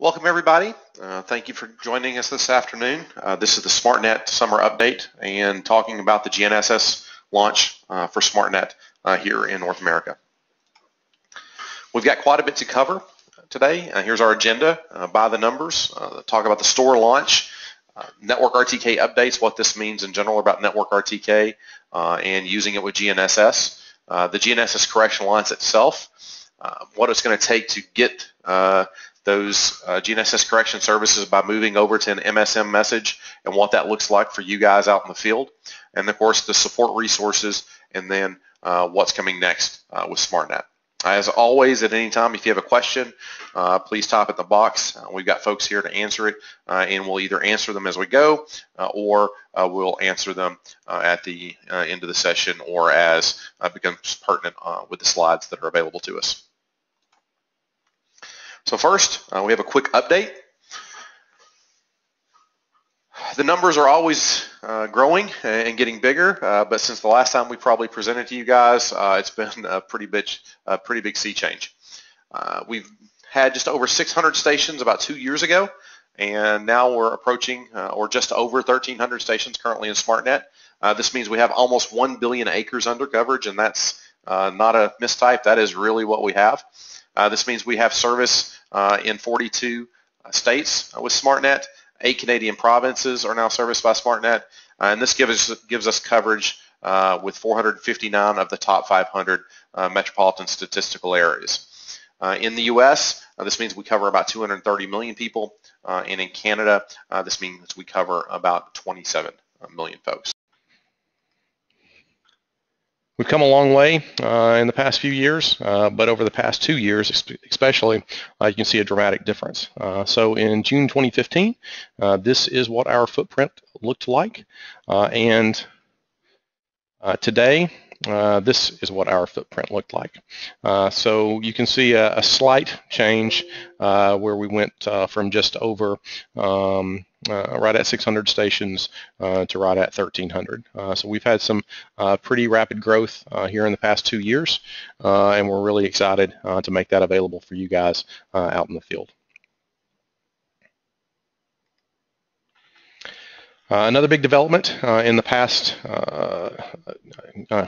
Welcome everybody. Uh, thank you for joining us this afternoon. Uh, this is the SmartNet Summer Update and talking about the GNSS launch uh, for SmartNet uh, here in North America. We've got quite a bit to cover today. Uh, here's our agenda uh, by the numbers. talk about the store launch, network RTK updates, what this means in general about network RTK and using it with GNSS, the GNSS correction alliance itself, what it's going to take to get those uh, GNSS correction services by moving over to an MSM message and what that looks like for you guys out in the field. And of course, the support resources and then uh, what's coming next uh, with SmartNet. As always, at any time, if you have a question, uh, please type in the box. Uh, we've got folks here to answer it, uh, and we'll either answer them as we go, or we'll answer them at the end of the session or as becomes pertinent with the slides that are available to us. So first, uh, we have a quick update. The numbers are always uh, growing and getting bigger, uh, but since the last time we probably presented to you guys, uh, it's been a pretty big, a pretty big sea change. Uh, we've had just over 600 stations about two years ago, and now we're approaching uh, or just over 1,300 stations currently in SmartNet. this means we have almost 1 billion acres under coverage, and that's not a mistype. That is really what we have. Uh, this means we have service uh, in 42 uh, states uh, with SmartNet. Eight Canadian provinces are now serviced by SmartNet, uh, and this gives gives us coverage uh, with 459 of the top 500 metropolitan statistical areas. in the U.S., this means we cover about 230 million people, and in Canada, this means we cover about 27 million folks. We've come a long way uh, in the past few years, uh, but over the past two years especially, uh, you can see a dramatic difference. Uh, so in June 2015, uh, this is what our footprint looked like. Uh, and today, uh, this is what our footprint looked like. Uh, so you can see a, a slight change uh, where we went uh, from just over um, uh, right at 600 stations uh, to right at 1300. so we've had some pretty rapid growth here in the past two years and we're really excited to make that available for you guys out in the field. Uh, another big development uh, in the past uh,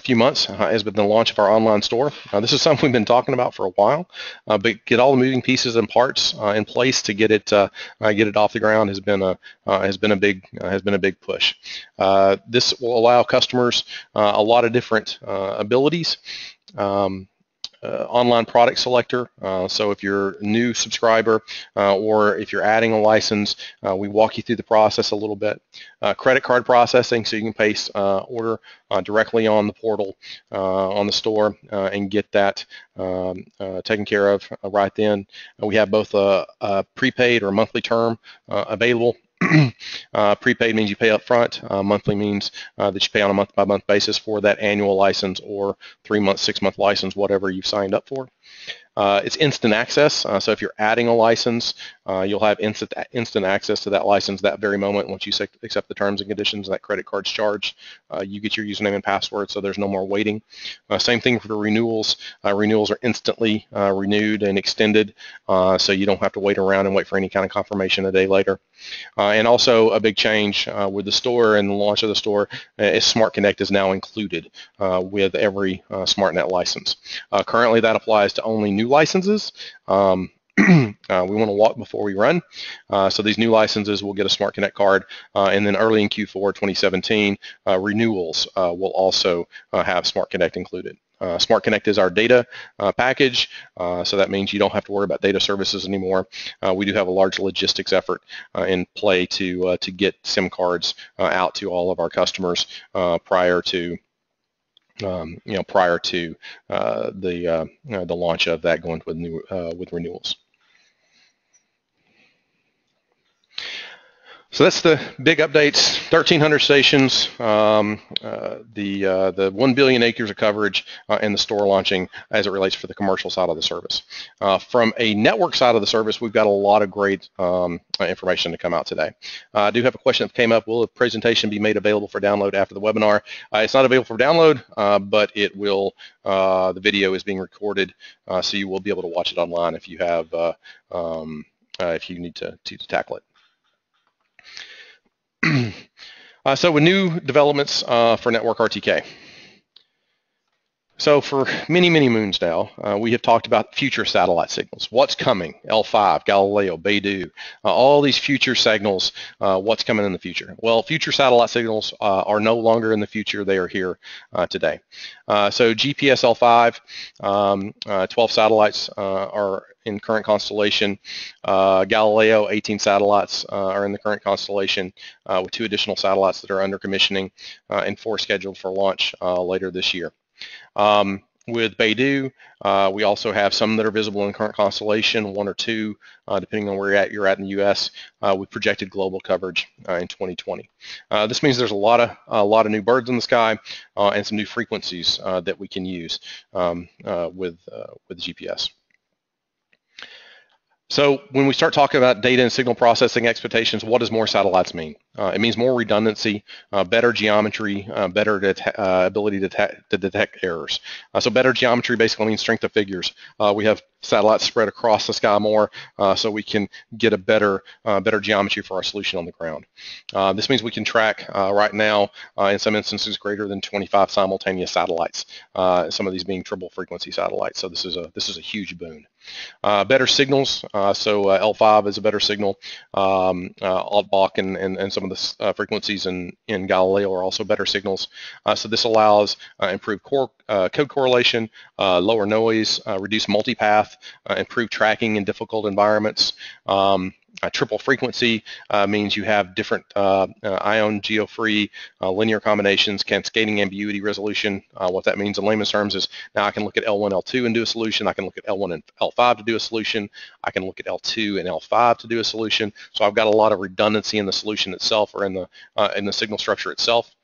few months uh, has been the launch of our online store. Uh, this is something we've been talking about for a while, uh, but get all the moving pieces and parts in place to get it get it off the ground has been a has been a big has been a big push. this will allow customers a lot of different abilities. Um, uh, online product selector. Uh, so if you're a new subscriber uh, or if you're adding a license, uh, we walk you through the process a little bit. Uh, credit card processing, so you can place uh, order directly on the portal on the store and get that um, taken care of right then. we have both a, a, prepaid or monthly term available uh, prepaid means you pay up front. Uh, monthly means uh, that you pay on a month-by-month -month basis for that annual license or three-month, six-month license, whatever you've signed up for. Uh, it's instant access, uh, so if you're adding a license, uh, you'll have instant instant access to that license that very moment once you accept the terms and conditions and that credit card's charged. You get your username and password, so there's no more waiting. Same thing for the renewals. Renewals are instantly renewed and extended, so you don't have to wait around and wait for any kind of confirmation a day later. And also a big change with the store and the launch of the store is Smart Connect is now included with every SmartNet license. currently, that applies to only new licenses. Um, uh, we want to walk before we run. Uh, so these new licenses will get a Smart Connect card, uh, and then early in Q4 2017, uh, renewals uh, will also uh, have Smart Connect included. Smart Connect is our data package, so that means you don't have to worry about data services anymore. we do have a large logistics effort in play to to get SIM cards out to all of our customers prior to um, you know, prior to uh, the uh, the launch of that going with new uh, with renewals. So that's the big updates. 1,300 stations, um, uh, the uh, the 1 billion acres of coverage, uh, and the store launching as it relates for the commercial side of the service. Uh, from a network side of the service, we've got a lot of great um, information to come out today. Uh, I do have a question that came up. Will the presentation be made available for download after the webinar? Uh, it's not available for download, but it will. the video is being recorded, so you will be able to watch it online if you have. Um, if you need to, to, to tackle it. uh, so with new developments uh, for network RTK. So for many, many moons now, uh, we have talked about future satellite signals. What's coming? L5, Galileo, Beidou, uh, all these future signals, uh, what's coming in the future? Well, future satellite signals uh, are no longer in the future. They are here uh, today. Uh, so GPS L5, um, 12 satellites are in current constellation. Galileo, 18 satellites are in the current constellation with two additional satellites that are under commissioning and four scheduled for launch later this year. Um, with Beidou, uh, we also have some that are visible in current constellation, one or two, uh, depending on where you're at, you're at in the U.S. Uh, with projected global coverage uh, in 2020. Uh, this means there's a lot of a lot of new birds in the sky uh, and some new frequencies that we can use um, with with GPS. So when we start talking about data and signal processing expectations, what does more satellites mean? Uh, it means more redundancy, uh, better geometry, uh, better uh, ability to, to, detect errors. Uh, so better geometry basically means strength of figures. Uh, we have satellites spread across the sky more, so we can get a better better geometry for our solution on the ground. this means we can track right now, in some instances, greater than 25 simultaneous satellites. some of these being triple frequency satellites. So this is a this is a huge boon. Uh, better signals, uh, so uh, L5 is a better signal. Um, AltBOC and, and, and, some of the frequencies in, in Galileo are also better signals. so this allows improved core, code correlation, lower noise, reduce multipath, improved tracking in difficult environments. Um, uh, triple frequency uh, means you have different uh, uh ion geo-free uh, linear combinations, cascading ambiguity resolution. Uh, what that means in layman's terms is now I can look at L1, L2 and do a solution. I can look at L1 and L5 to do a solution. I can look at L2 and L5 to do a solution. So I've got a lot of redundancy in the solution itself or in the in the signal structure itself.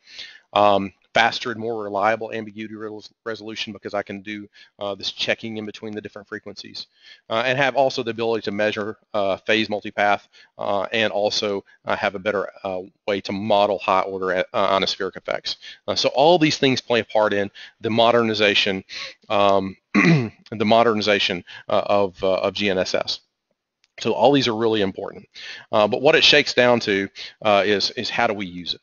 Um, faster and more reliable ambiguity resolution because I can do uh, this checking in between the different frequencies uh, and have also the ability to measure uh, phase multipath uh, and also uh, have a better uh, way to model high order ionospheric effects. so all these things play a part in the modernization um, the modernization of, of GNSS. So all these are really important. but what it shakes down to is, is how do we use it?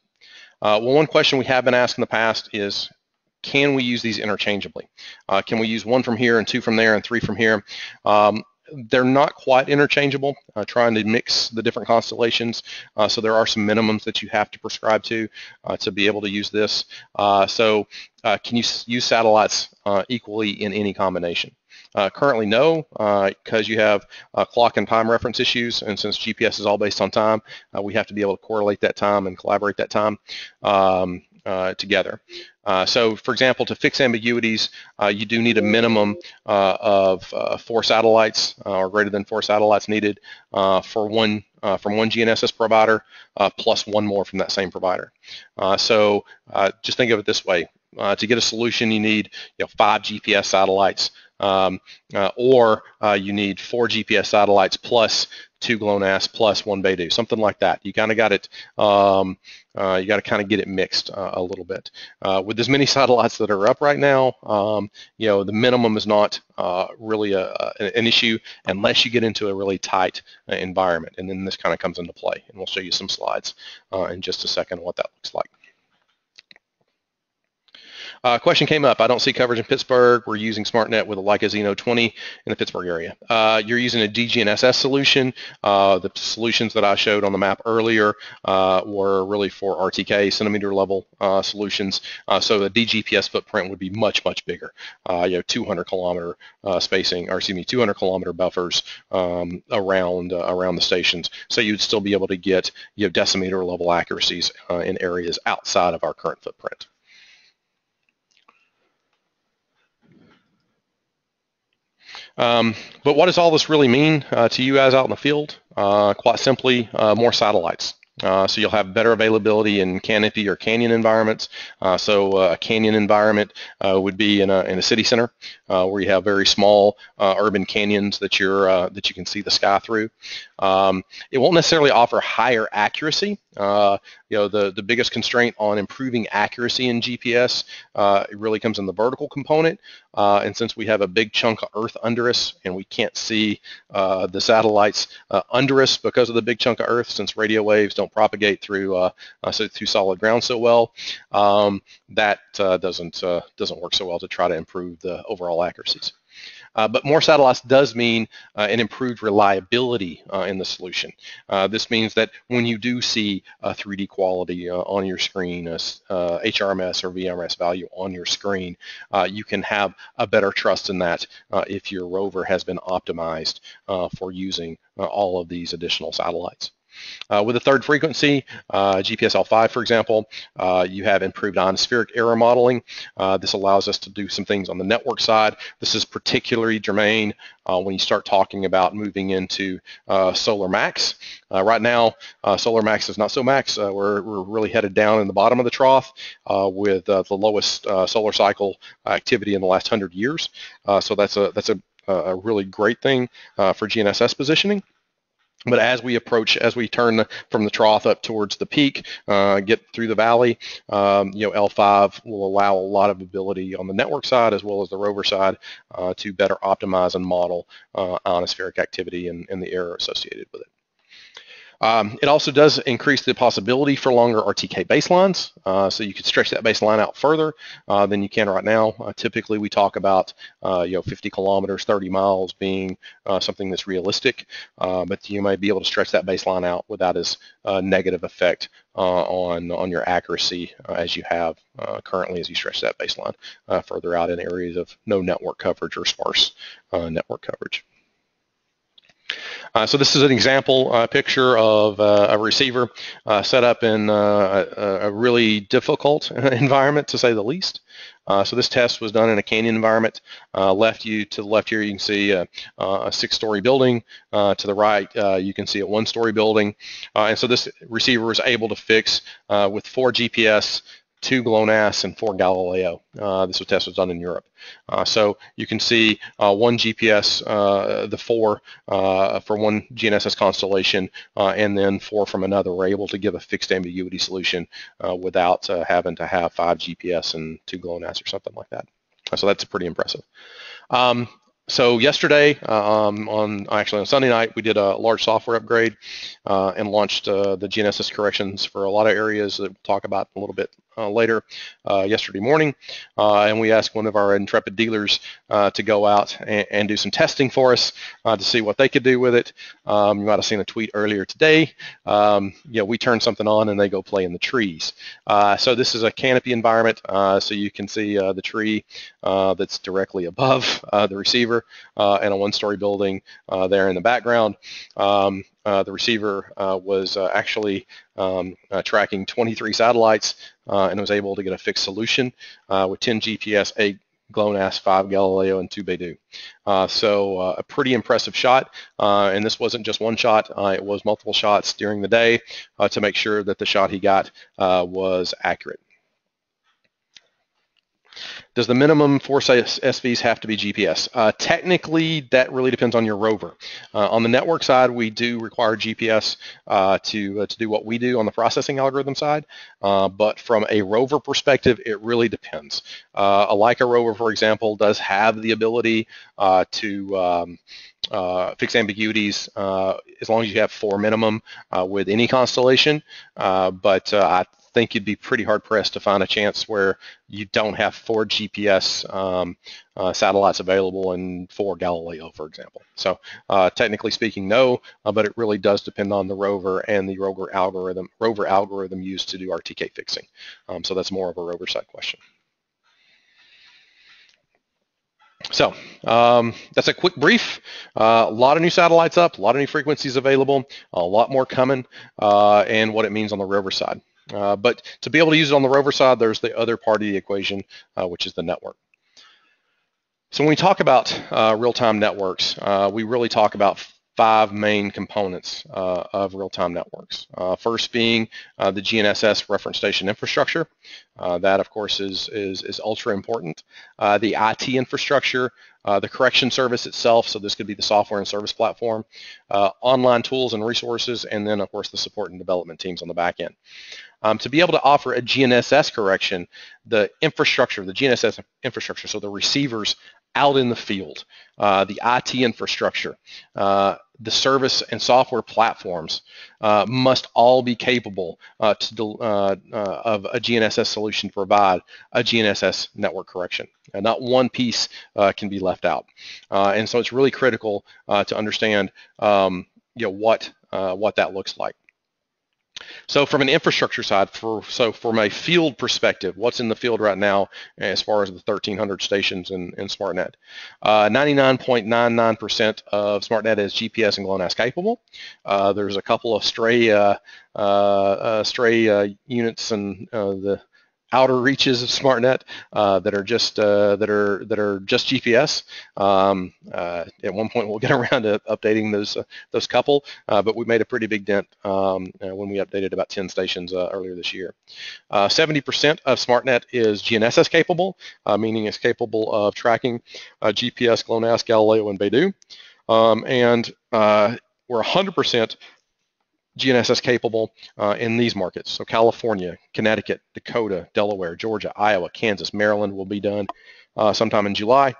Uh, well, one question we have been asked in the past is, can we use these interchangeably? Uh, can we use one from here and two from there and three from here? Um, they're not quite interchangeable, uh, trying to mix the different constellations. Uh, so there are some minimums that you have to prescribe to uh, to be able to use this. Uh, so uh, can you use satellites uh, equally in any combination? Uh, currently, no, because uh, you have uh, clock and time reference issues, and since GPS is all based on time, uh, we have to be able to correlate that time and collaborate that time um, together. so, for example, to fix ambiguities, you do need a minimum of four satellites or greater than four satellites needed for one uh, from one GNSS provider uh, plus one more from that same provider. Uh, so just think of it this way. to get a solution, you need you know, five GPS satellites um, uh, or uh, you need four GPS satellites plus two GLONASS plus one Beidou, something like that. You kind of got it. Um, uh, you got to kind of get it mixed uh, a little bit. Uh, with as many satellites that are up right now, um, you know, the minimum is not uh, really a, a, an issue unless you get into a really tight environment, and then this kind of comes into play. And we'll show you some slides in just a second what that looks like. Uh, question came up. I don't see coverage in Pittsburgh. We're using SmartNet with a Leica Zeno 20 in the Pittsburgh area. Uh, you're using a DGNSS solution. Uh, the solutions that I showed on the map earlier uh, were really for RTK centimeter level uh, solutions. Uh, so the DGPS footprint would be much, much bigger. you know, 200 kilometer spacing, or excuse me, 200 kilometer buffers um, around around the stations. So you'd still be able to get you know decimeter level accuracies in areas outside of our current footprint. Um, but what does all this really mean uh, to you guys out in the field? Uh, quite simply, uh, more satellites. Uh, so you'll have better availability in canopy or canyon environments. Uh, so uh, a canyon environment would be in a, in a city center where you have very small urban canyons that you're that you can see the sky through. Um, it won't necessarily offer higher accuracy Uh, you know, the, the biggest constraint on improving accuracy in GPS uh, it really comes in the vertical component. Uh, and since we have a big chunk of Earth under us and we can't see uh, the satellites uh, under us because of the big chunk of Earth, since radio waves don't propagate through uh, so through solid ground so well, um, that doesn't doesn't work so well to try to improve the overall accuracies. Uh, but more satellites does mean uh, an improved reliability uh, in the solution. Uh, this means that when you do see a 3D quality uh, on your screen, a HRMS uh, or VRMS value on your screen, you can have a better trust in that if your rover has been optimized for using all of these additional satellites. Uh, with the third frequency, uh, GPS L5, for example, uh, you have improved ionospheric error modeling. Uh, this allows us to do some things on the network side. This is particularly germane uh, when you start talking about moving into uh, Solar Max. right now, Solar Max is not so max. we're, we're really headed down in the bottom of the trough with the lowest solar cycle activity in the last 100 years. so that's a, that's a, a really great thing for GNSS positioning. But as we approach, as we turn from the trough up towards the peak, uh, get through the valley, um, you know, L5 will allow a lot of ability on the network side as well as the rover side uh, to better optimize and model uh, ionospheric activity and, and the error associated with it. Um, it also does increase the possibility for longer RTK baselines, uh, so you could stretch that baseline out further uh, than you can right now. Uh, typically, we talk about uh, you know 50 kilometers, 30 miles being uh, something that's realistic, uh, but you might be able to stretch that baseline out without as negative effect on on your accuracy as you have currently as you stretch that baseline further out in areas of no network coverage or sparse network coverage. Uh, so this is an example uh, picture of uh, a receiver uh, set up in uh, a, a, really difficult environment, to say the least. Uh, so this test was done in a canyon environment. left you to the left here, you can see a, a six-story building. to the right, you can see a one-story building. and so this receiver was able to fix with four GPS two GLONASS and four Galileo. Uh, this was test was done in Europe. Uh, so you can see uh, one GPS, uh, the four uh, for one GNSS constellation, uh, and then four from another were able to give a fixed ambiguity solution without having to have five GPS and two GLONASS or something like that. So that's pretty impressive. Um, so yesterday, um, on actually on Sunday night, we did a large software upgrade uh, and launched uh, the GNSS corrections for a lot of areas that we'll talk about a little bit uh, later uh, yesterday morning, uh, and we asked one of our intrepid dealers to go out and, and, do some testing for us to see what they could do with it. Um, you might have seen a tweet earlier today. Um, you know, we turn something on and they go play in the trees. so this is a canopy environment, so you can see the tree that's directly above the receiver and a one-story building there in the background. Um, uh, the receiver uh, was uh, actually um, tracking 23 satellites and was able to get a fixed solution with 10 GPS, 8 GLONASS, 5 Galileo, and 2 Beidou. Uh, so uh, a pretty impressive shot, uh, and this wasn't just one shot, it was multiple shots during the day to make sure that the shot he got was accurate. Does the minimum force SVs have to be GPS? Uh, technically, that really depends on your rover. Uh, on the network side, we do require GPS uh, to, uh, to do what we do on the processing algorithm side, uh, but from a rover perspective, it really depends. Uh, a Leica rover, for example, does have the ability to um, uh, fix ambiguities uh, as long as you have four minimum uh, with any constellation. but I think you'd be pretty hard pressed to find a chance where you don't have four GPS um, uh, satellites available and four Galileo, for example. So uh, technically speaking, no, uh, but it really does depend on the rover and the rover algorithm, rover algorithm used to do RTK fixing. Um, so that's more of a rover side question. So um, that's a quick brief. Uh, a lot of new satellites up, a lot of new frequencies available, a lot more coming, uh, and what it means on the rover side. Uh, but to be able to use it on the rover side, there's the other part of the equation, uh, which is the network. So when we talk about uh, real-time networks, uh, we really talk about five main components uh, of real-time networks. Uh, first being uh, the GNSS reference station infrastructure. Uh, that, of course, is, is, is ultra important. Uh, the IT infrastructure, uh, the correction service itself, so this could be the software and service platform, online tools and resources, and then, of course, the support and development teams on the back end. Um, to be able to offer a GNSS correction, the infrastructure, the GNSS infrastructure, so the receivers out in the field, uh, the IT infrastructure, uh, the service and software platforms uh, must all be capable uh, to, uh, uh, of a GNSS solution to provide a GNSS network correction. And not one piece can be left out. and so it's really critical to understand um, you know, what, what that looks like. So from an infrastructure side, for so from a field perspective, what's in the field right now as far as the 1,300 stations in, in SmartNet? 99.99% uh, of SmartNet is GPS and GLONASS capable. Uh, there's a couple of stray uh, uh, uh stray uh, units and the outer reaches of SmartNet uh, that are just uh, that are that are just GPS. Um, uh, at one point, we'll get around to updating those uh, those couple, uh, but we made a pretty big dent um, when we updated about 10 stations earlier this year. 70% of SmartNet is GNSS capable, meaning it's capable of tracking GPS, GLONASS, Galileo, and Beidou. Um, and we're 100% GNSS capable uh, in these markets. So California, Connecticut, Dakota, Delaware, Georgia, Iowa, Kansas, Maryland will be done uh, sometime in July.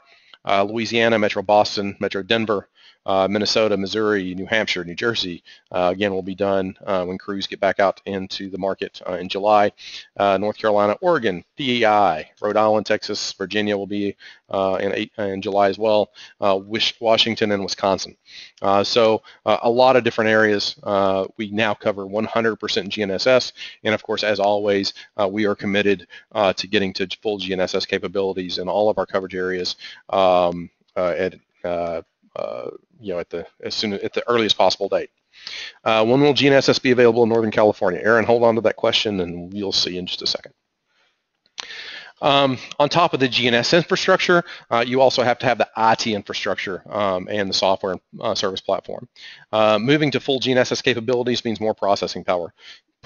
Uh, Louisiana, Metro Boston, Metro Denver, uh, Minnesota, Missouri, New Hampshire, New Jersey, uh, again, will be done uh, when crews get back out into the market uh, in July. Uh, North Carolina, Oregon, PEI, Rhode Island, Texas, Virginia will be uh, in, in, July as well, Washington and Wisconsin. so a lot of different areas. we now cover 100% GNSS, and of course, as always, we are committed to getting to full GNSS capabilities in all of our coverage areas um, at uh, you know, at the as soon at the earliest possible date. Uh, when will GNSS be available in Northern California? Aaron, hold on to that question, and we'll see in just a second. Um, on top of the GNS infrastructure, uh, you also have to have the IT infrastructure um, and the software uh, service platform. Uh, moving to full GNSS capabilities means more processing power.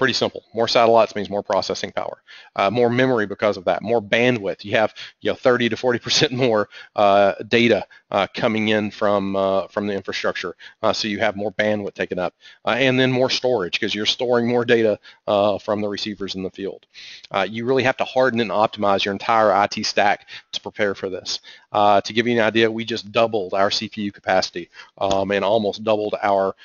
Pretty simple. More satellites means more processing power, uh, more memory because of that, more bandwidth. You have you know 30 to 40 percent more uh, data uh, coming in from uh, from the infrastructure, uh, so you have more bandwidth taken up, uh, and then more storage because you're storing more data from the receivers in the field. you really have to harden and optimize your entire IT stack to prepare for this. to give you an idea, we just doubled our CPU capacity um, and almost doubled our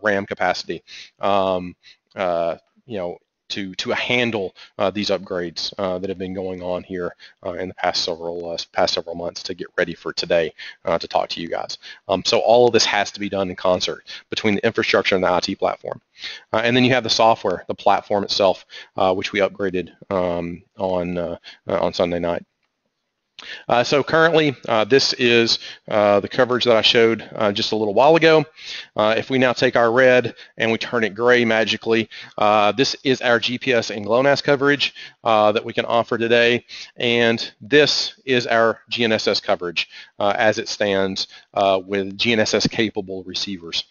RAM capacity. Um, uh, you know, to to handle uh, these upgrades uh, that have been going on here uh, in the past several uh, past several months to get ready for today uh, to talk to you guys. Um, so all of this has to be done in concert between the infrastructure and the IT platform, uh, and then you have the software, the platform itself, which we upgraded um, on on Sunday night. Uh, so currently, uh, this is uh, the coverage that I showed uh, just a little while ago. Uh, if we now take our red and we turn it gray magically, uh, this is our GPS and GLONASS coverage that we can offer today. And this is our GNSS coverage as it stands with GNSS capable receivers.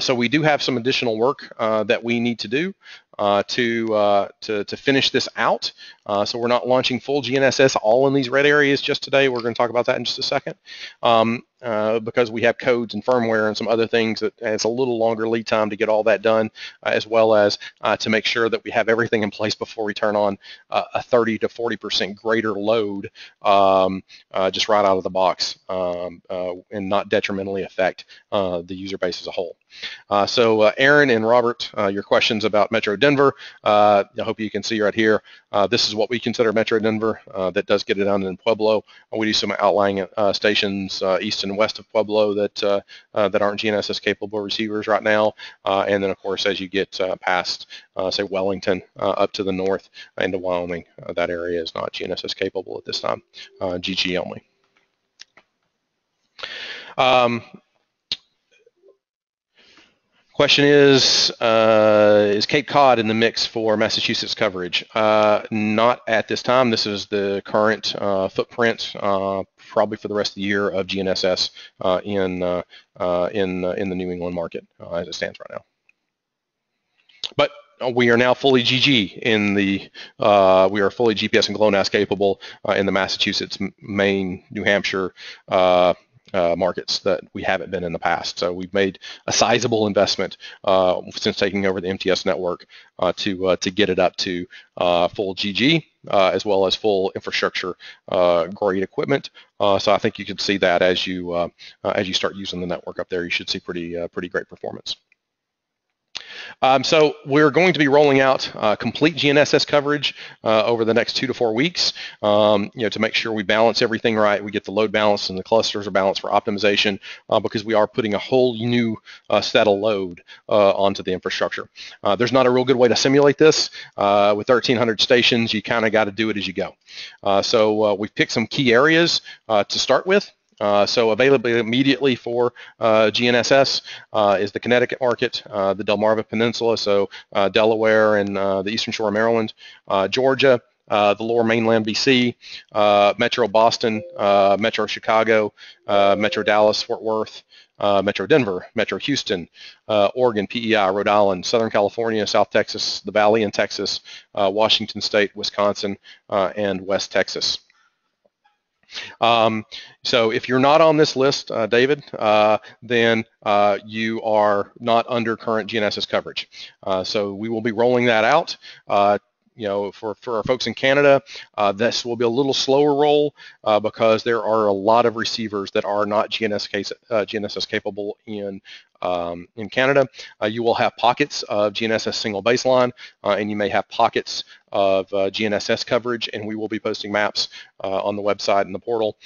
so we do have some additional work that we need to do uh, to, uh, to, to finish this out. Uh, so we're not launching full GNSS all in these red areas just today. We're going to talk about that in just a second. Um, uh, because we have codes and firmware and some other things that has a little longer lead time to get all that done, uh, as well as uh, to make sure that we have everything in place before we turn on uh, a 30 to 40% greater load um, uh, just right out of the box um, and not detrimentally affect the user base as a whole. so Aaron and Robert, your questions about Metro Denver, I hope you can see right here. this is what we consider Metro Denver. that does get it down in Pueblo. We do some outlying stations east and west of Pueblo that uh, uh, that aren't GNSS capable receivers right now. Uh, and then of course, as you get past, say Wellington up to the north into Wyoming, that area is not GNSS capable at this time, GG only. Um, Question is, uh, is Cape Cod in the mix for Massachusetts coverage? Uh, not at this time. This is the current uh, footprint, uh, probably for the rest of the year of GNSS uh, in uh, in in the New England market as it stands right now. But we are now fully GG in the, uh, we are fully GPS and GLONASS capable uh, in the Massachusetts, Maine, New Hampshire, uh, uh, markets that we haven't been in the past. So we've made a sizable investment uh, since taking over the MTS network uh, to uh, to get it up to uh, full GG uh, as well as full infrastructure grade equipment. so I think you can see that as you as you start using the network up there, you should see pretty pretty great performance. Um, so we're going to be rolling out uh, complete GNSS coverage uh, over the next two to four weeks, um, you know, to make sure we balance everything right. We get the load balance and the clusters are balanced for optimization uh, because we are putting a whole new uh, set of load uh, onto the infrastructure. Uh, there's not a real good way to simulate this. with 1,300 stations, you kind of got to do it as you go. so we've picked some key areas to start with. Uh, so available immediately for uh, GNSS uh, is the Connecticut market, uh, the Delmarva Peninsula, so uh, Delaware and the eastern shore of Maryland, Georgia, the lower mainland BC, Metro Boston, Metro Chicago, Metro Dallas, Fort Worth, Metro Denver, Metro Houston, Oregon, PEI, Rhode Island, Southern California, South Texas, the Valley in Texas, Washington State, Wisconsin, and West Texas. Um, so if you're not on this list, uh, David, uh, then uh, you are not under current GNSS coverage. Uh, so we will be rolling that out uh, you know, for, for our folks in Canada, uh, this will be a little slower roll because there are a lot of receivers that are not GNSS, GNSS capable in um, in Canada. Uh, you will have pockets of GNSS single baseline, uh, and you may have pockets of uh, GNSS coverage, and we will be posting maps on the website and the portal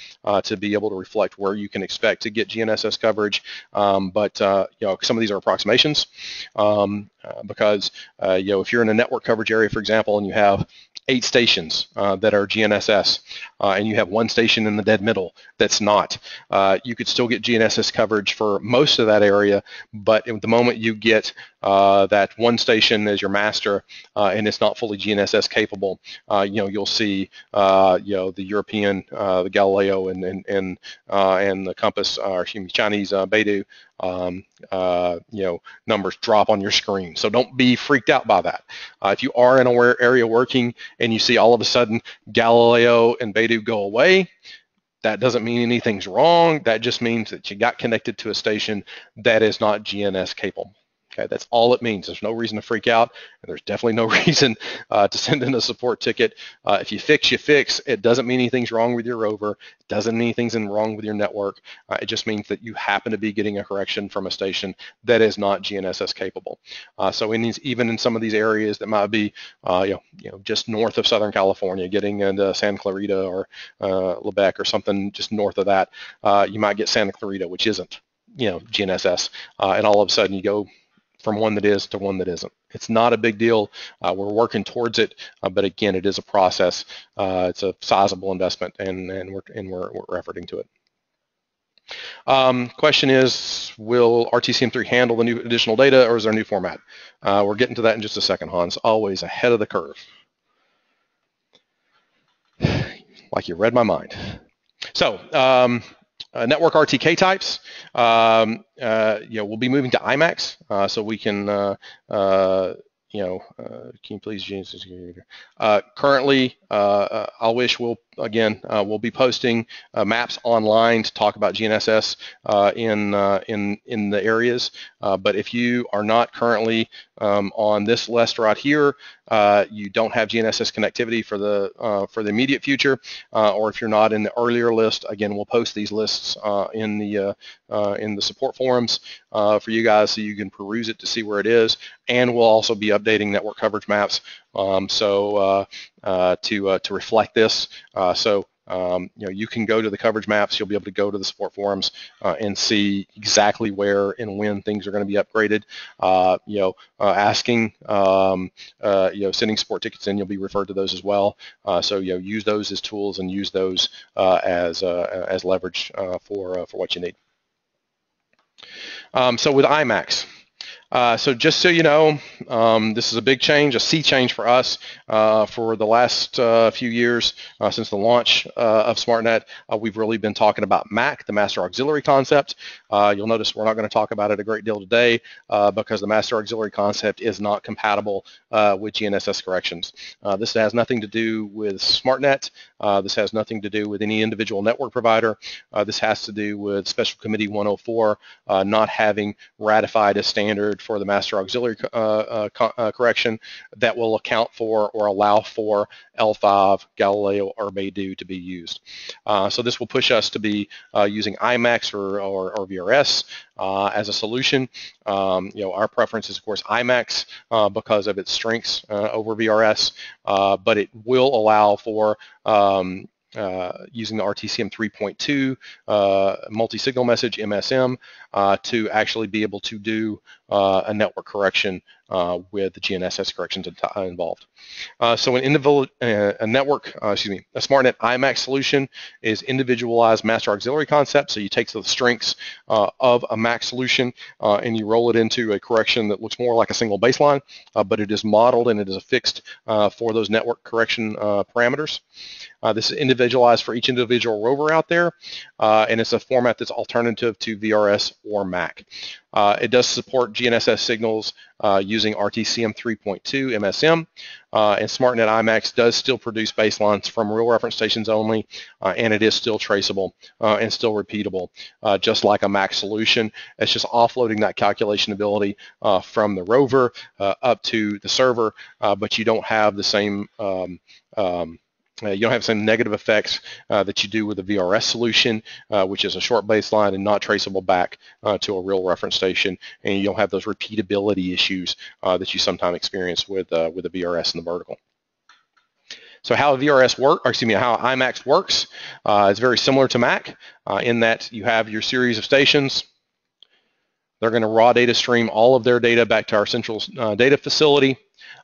to be able to reflect where you can expect to get GNSS coverage. Um, but you know, some of these are approximations um, because you know if you're in a network coverage area, for example, and you have eight stations uh, that are GNSS, uh, and you have one station in the dead middle that's not. Uh, you could still get GNSS coverage for most of that area, but the moment you get uh, that one station is your master uh, and it's not fully GNSS capable, uh, you know, you'll see, you know, the European, the Galileo and, and, and, and the Compass, or Chinese Beidou, um, uh, you know, numbers drop on your screen. So don't be freaked out by that. Uh, if you are in a area working and you see all of a sudden Galileo and Beidou go away, that doesn't mean anything's wrong. That just means that you got connected to a station that is not GNS capable. Okay, that's all it means. There's no reason to freak out, and there's definitely no reason uh, to send in a support ticket. Uh, if you fix, you fix. It doesn't mean anything's wrong with your rover. It doesn't mean anything's in wrong with your network. Uh, it just means that you happen to be getting a correction from a station that is not GNSS capable. Uh, so in these, even in some of these areas that might be, uh, you know, you know, just north of Southern California, getting into Santa Clarita or uh, Lebec or something just north of that, you might get Santa Clarita, which isn't you know GNSS, and all of a sudden you go from one that is to one that isn't. It's not a big deal. Uh, we're working towards it, uh, but again, it is a process. Uh, it's a sizable investment, and and we're and we're, we're efforting to it. Um, question is, will RTCM3 handle the new additional data, or is there a new format? Uh, we're getting to that in just a second, Hans. Always ahead of the curve. like you read my mind. So. Um, uh, network RTK types, um, uh, you know, we'll be moving to IMAX, uh, so we can, uh, uh, you know, uh, can you please, James? currently, uh, I'll wish we'll again, uh, we'll be posting uh, maps online to talk about GNSS uh, in uh, in in the areas. Uh, but if you are not currently um, on this list right here, uh, you don't have GNSS connectivity for the for the immediate future, or if you're not in the earlier list, again, we'll post these lists in the in the support forums for you guys so you can peruse it to see where it is, and we'll also be updating network coverage maps um, so uh, uh, to uh, to reflect this, so um, you know you can go to the coverage maps. You'll be able to go to the support forums and see exactly where and when things are going to be upgraded. you know, asking, um, you know, sending support tickets in. You'll be referred to those as well. so you know, use those as tools and use those as as leverage for for what you need. Um, so with IMAX. Uh, so just so you know, um, this is a big change, a sea change for us. Uh, for the last uh, few years, uh, since the launch uh, of SmartNet, uh, we've really been talking about MAC, the Master Auxiliary concept. you'll notice we're not going to talk about it a great deal today because the Master Auxiliary concept is not compatible with GNSS corrections. this has nothing to do with SmartNet. this has nothing to do with any individual network provider. this has to do with Special Committee 104 not having ratified a standard for the master auxiliary uh, uh, uh, correction that will account for or allow for L5, Galileo, or Beidou to be used. Uh, so this will push us to be uh, using IMAX or, or, or VRS as a solution. Um, you know, our preference is of course IMAX because of its strengths over VRS, but it will allow for um, uh, using the RTCM 3.2 uh, multi-signal message MSM uh, to actually be able to do uh, a network correction uh, with the GNSS corrections uh, involved. Uh, so an individual, uh, a network, excuse me, a SmartNet IMAX solution is individualized master auxiliary concept. So you take the strengths of a MAC solution and you roll it into a correction that looks more like a single baseline, but it is modeled and it is affixed for those network correction parameters. Uh, this is individualized for each individual rover out there, uh, and it's a format that's alternative to VRS or MAC. Uh, it does support GNSS signals uh, using RTCM 3.2 MSM, uh, and SmartNet IMAX does still produce baselines from real reference stations only, uh, and it is still traceable and still repeatable, just like a MAC solution. It's just offloading that calculation ability from the rover up to the server, but you don't have the same um, um, uh, you don't have the same negative effects uh, that you do with a VRS solution, uh, which is a short baseline and not traceable back uh, to a real reference station, and you don't have those repeatability issues uh, that you sometimes experience with uh, with a VRS in the vertical. So how VRS work, or excuse me, how IMAX works is very similar to MAC in that you have your series of stations. They're going to raw data stream all of their data back to our central data facility.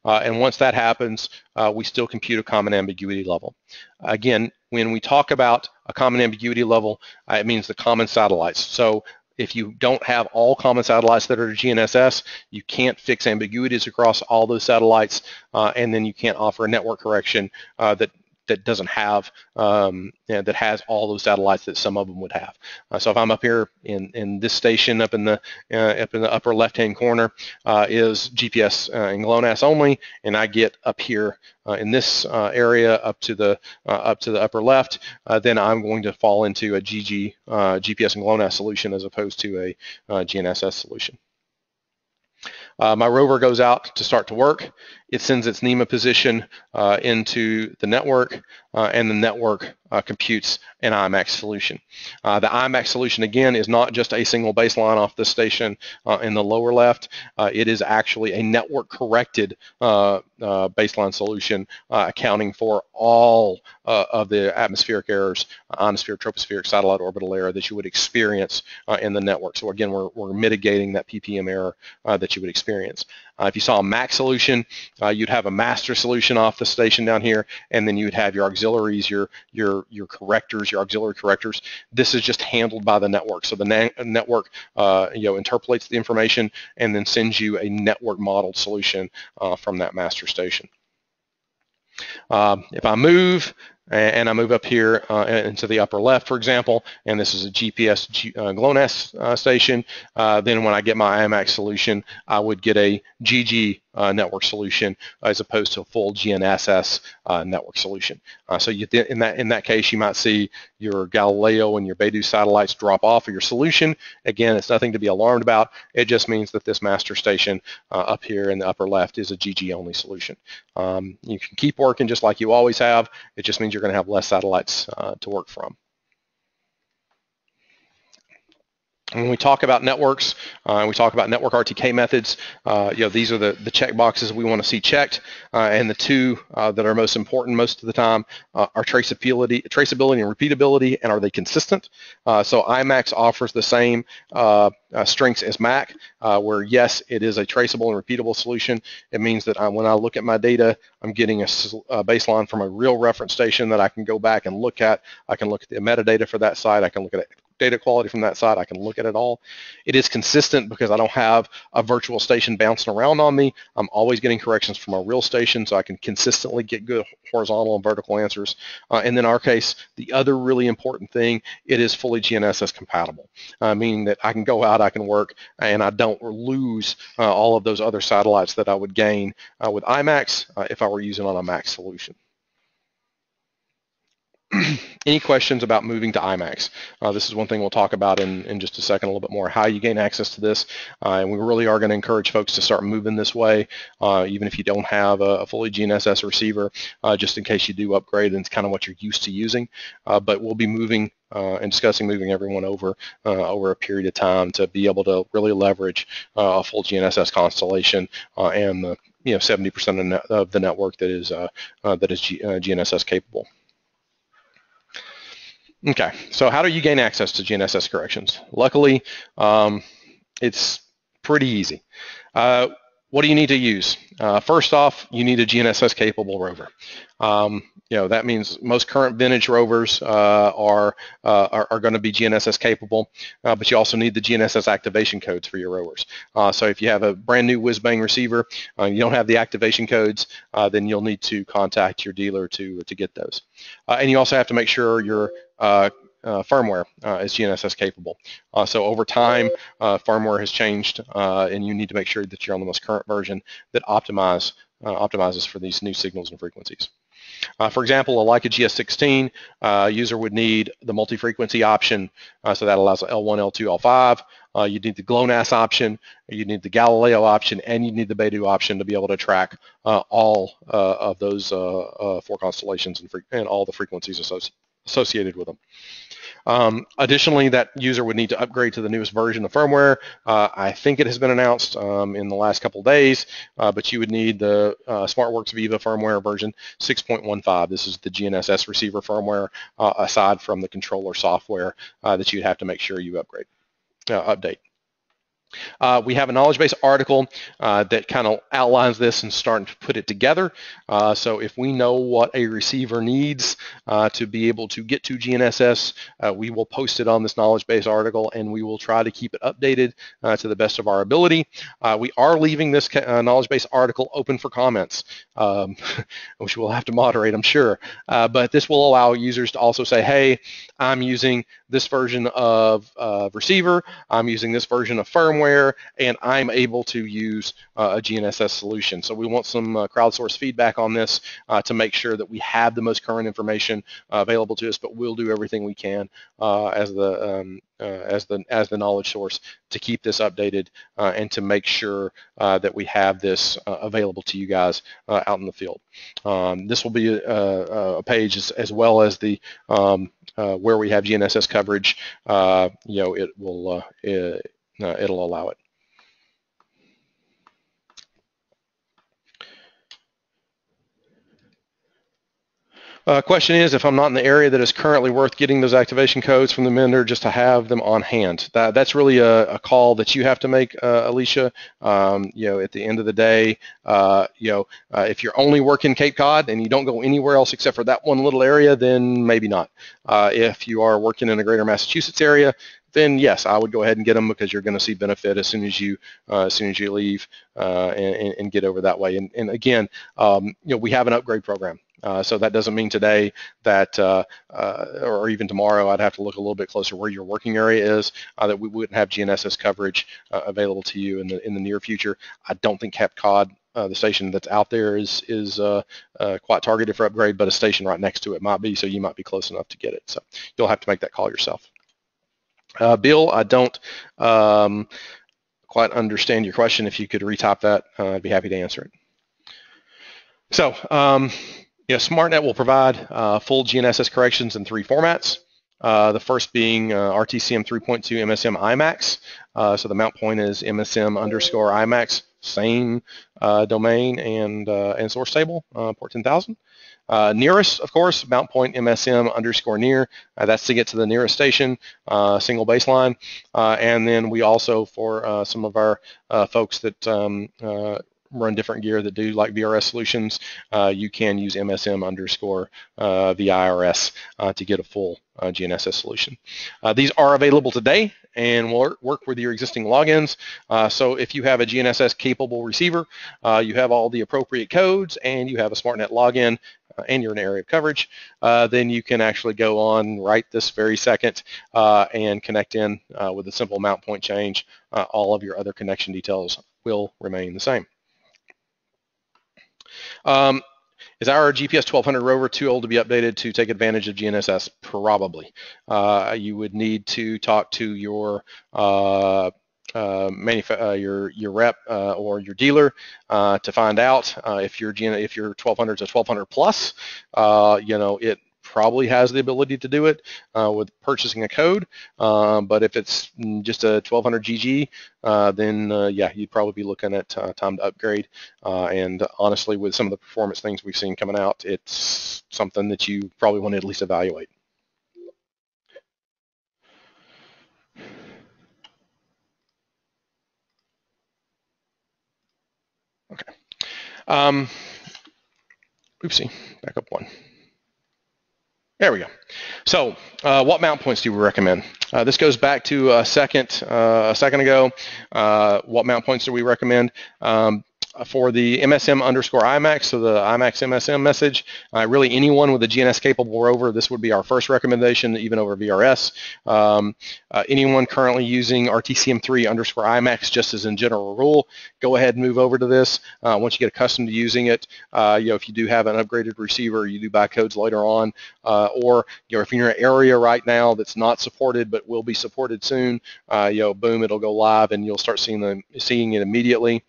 Uh, and once that happens, uh, we still compute a common ambiguity level. Again, when we talk about a common ambiguity level, uh, it means the common satellites. So if you don't have all common satellites that are GNSS, you can't fix ambiguities across all those satellites, uh, and then you can't offer a network correction uh, that that doesn't have um, you know, that has all those satellites that some of them would have. Uh, so if I'm up here in, in this station up in the uh, up in the upper left hand corner uh, is GPS uh, and GLONASS only, and I get up here uh, in this uh, area up to the up to the upper left, then I'm going to fall into a GG GPS and GLONASS solution as opposed to a GNSS solution. Uh, my rover goes out to start to work. It sends its NMEA position uh, into the network, uh, and the network uh, computes an IMAX solution. Uh, the IMAX solution, again, is not just a single baseline off the station uh, in the lower left. it is actually a network-corrected baseline solution accounting for all of the atmospheric errors, ionosphere, tropospheric, satellite orbital error that you would experience in the network. So again, we're, we're mitigating that PPM error that you would experience. Uh, if you saw a MAC solution, uh, you'd have a master solution off the station down here, and then you would have your auxiliaries, your your your correctors, your auxiliary correctors. This is just handled by the network. So the network, uh, you know, interpolates the information and then sends you a network modeled solution uh, from that master station. Um, if I move and I move up here uh, into the upper left, for example, and this is a GPS G, uh, GLONASS uh, station, uh, then when I get my IMAX solution, I would get a GG uh, network solution as opposed to a full GNSS uh, network solution. So you in that in that case, you might see your Galileo and your Beidou satellites drop off of your solution. Again, it's nothing to be alarmed about. It just means that this master station up here in the upper left is a GG only solution. Um, you can keep working just like you always have. It just means you're going to have less satellites uh, to work from. When we talk about networks, uh, we talk about network RTK methods, uh, you know, these are the, the check boxes we want to see checked. Uh, and the two uh, that are most important most of the time uh, are traceability, traceability and repeatability, and are they consistent? Uh, so IMAX offers the same strengths as MAC, where yes, it is a traceable and repeatable solution. It means that I, when I look at my data, I'm getting a, a, baseline from a real reference station that I can go back and look at. I can look at the metadata for that site. I can look at data quality from that side. I can look at it all. It is consistent because I don't have a virtual station bouncing around on me. I'm always getting corrections from a real station, so I can consistently get good horizontal and vertical answers. Uh, and in our case, the other really important thing, it is fully GNSS compatible, uh, meaning that I can go out, I can work, and I don't lose uh, all of those other satellites that I would gain uh, with IMAX uh, if I were using on a MAX solution. any questions about moving to IMAX? Uh, this is one thing we'll talk about in, in just a second a little bit more, how you gain access to this. Uh, and we really are going to encourage folks to start moving this way, uh, even if you don't have a, a fully GNSS receiver, uh, just in case you do upgrade and it's kind of what you're used to using. Uh, but we'll be moving uh, and discussing moving everyone over over a period of time to be able to really leverage a full GNSS constellation and the you know 70% of, of, the network that is that is G, GNSS capable. Okay, so how do you gain access to GNSS corrections? Luckily, um, it's pretty easy. Uh, what do you need to use? Uh, first off, you need a GNSS capable rover. Um, you know that means most current vintage rovers uh, are, uh, are, are going to be GNSS capable, uh, but you also need the GNSS activation codes for your rovers. Uh, so if you have a brand new whiz-bang receiver, uh, you don't have the activation codes, then you'll need to contact your dealer to to get those. and you also have to make sure your uh, uh, firmware uh, is GNSS capable. Uh, so over time, uh, firmware has changed, uh, and you need to make sure that you're on the most current version that optimize optimizes for these new signals and frequencies. For example, a Leica GS16 user would need the multi-frequency option, so that allows L1, L2, L5. Uh, you need the GLONASS option, you need the Galileo option, and you need the Beidou option to be able to track uh, all uh, of those four constellations and, and, all the frequencies associated with them. Um, additionally, that user would need to upgrade to the newest version of firmware. Uh, I think it has been announced um, in the last couple days, uh, but you would need the uh, SmartWorx Viva firmware version 6.15. This is the GNSS receiver firmware uh, aside from the controller software uh, that you'd have to make sure you upgrade, update. Uh, we have a knowledge base article uh, that kind of outlines this and starting to put it together. Uh, so if we know what a receiver needs uh, to be able to get to GNSS, uh, we will post it on this knowledge base article and we will try to keep it updated uh, to the best of our ability. we are leaving this knowledge base article open for comments, um, which we'll have to moderate, I'm sure. but this will allow users to also say, hey, I'm using this version of receiver, I'm using this version of firmware, firmware, and I'm able to use uh, a GNSS solution. So we want some uh, crowdsourced feedback on this uh, to make sure that we have the most current information uh, available to us, but we'll do everything we can uh, as the um, uh, as the as the knowledge source to keep this updated and to make sure that we have this available to you guys out in the field. Um, this will be a, a page as, as, well as the um, where we have GNSS coverage. you know, it will it, uh, it'll allow it. Uh, question is, if I'm not in the area that is currently worth getting those activation codes from the vendor just to have them on hand. That, that's really a, a call that you have to make, uh, Alicia. Um, you know, at the end of the day, uh, you know, uh, if you're only working Cape Cod and you don't go anywhere else except for that one little area, then maybe not. Uh, if you are working in a greater Massachusetts area, then yes, I would go ahead and get them because you're going to see benefit as soon as you uh, as soon as you leave uh, and, and, get over that way. And, and again, um, you know, we have an upgrade program. Uh, so that doesn't mean today that, uh, uh, or even tomorrow, I'd have to look a little bit closer where your working area is, uh, that we wouldn't have GNSS coverage available to you in the in the near future. I don't think Cape Cod uh, the station that's out there is is uh, uh, quite targeted for upgrade, but a station right next to it might be, so you might be close enough to get it. So you'll have to make that call yourself. Uh, Bill, I don't um, quite understand your question. If you could retype that, uh, I'd be happy to answer it. So, um, yeah, SmartNet will provide uh, full GNSS corrections in three formats. Uh, the first being uh, RTCM 3.2 MSM IMAX. Uh, so the mount point is MSM underscore IMAX, same domain and and source table, port 10,000. Uh, nearest, of course, mount point MSM underscore near. Uh, that's to get to the nearest station, uh, single baseline. Uh, and then we also, for uh, some of our uh, folks that um, run different gear that do like VRS solutions, uh, you can use MSM underscore uh, VRS uh, to get a full uh, GNSS solution. Uh, these are available today and will work with your existing logins. Uh, so if you have a GNSS capable receiver, you have all the appropriate codes and you have a SmartNet login, and you're in an area of coverage, then you can actually go on right this very second and connect in with a simple mount point change. all of your other connection details will remain the same. Um, is our GPS 1200 rover too old to be updated to take advantage of GNSS? Probably. Uh, you would need to talk to your uh, uh, uh, your your rep uh, or your dealer uh, to find out if your if your 1200 is a 1200 plus. you know it probably has the ability to do it uh, with purchasing a code. Um, but if it's just a 1200 GG, uh, then uh, yeah, you'd probably be looking at uh, time to upgrade. Uh, and honestly, with some of the performance things we've seen coming out, it's something that you probably want to at least evaluate. Okay. Um, oopsie, back up one. There we go. So uh, what mount points do we recommend? Uh, this goes back to a second, uh, a second ago. Uh, what mount points do we recommend? Um, for the MSM underscore IMAX, so the IMAX MSM message, uh, really anyone with a GNSS capable rover, this would be our first recommendation, even over VRS. Um, uh, anyone currently using RTCM3 underscore IMAX, just as in general rule, go ahead and move over to this. Uh, once you get accustomed to using it, uh, you know, if you do have an upgraded receiver, you do buy codes later on, uh, or you know, if you're in an area right now that's not supported but will be supported soon, uh, you know, boom, it'll go live and you'll start seeing them seeing it immediately.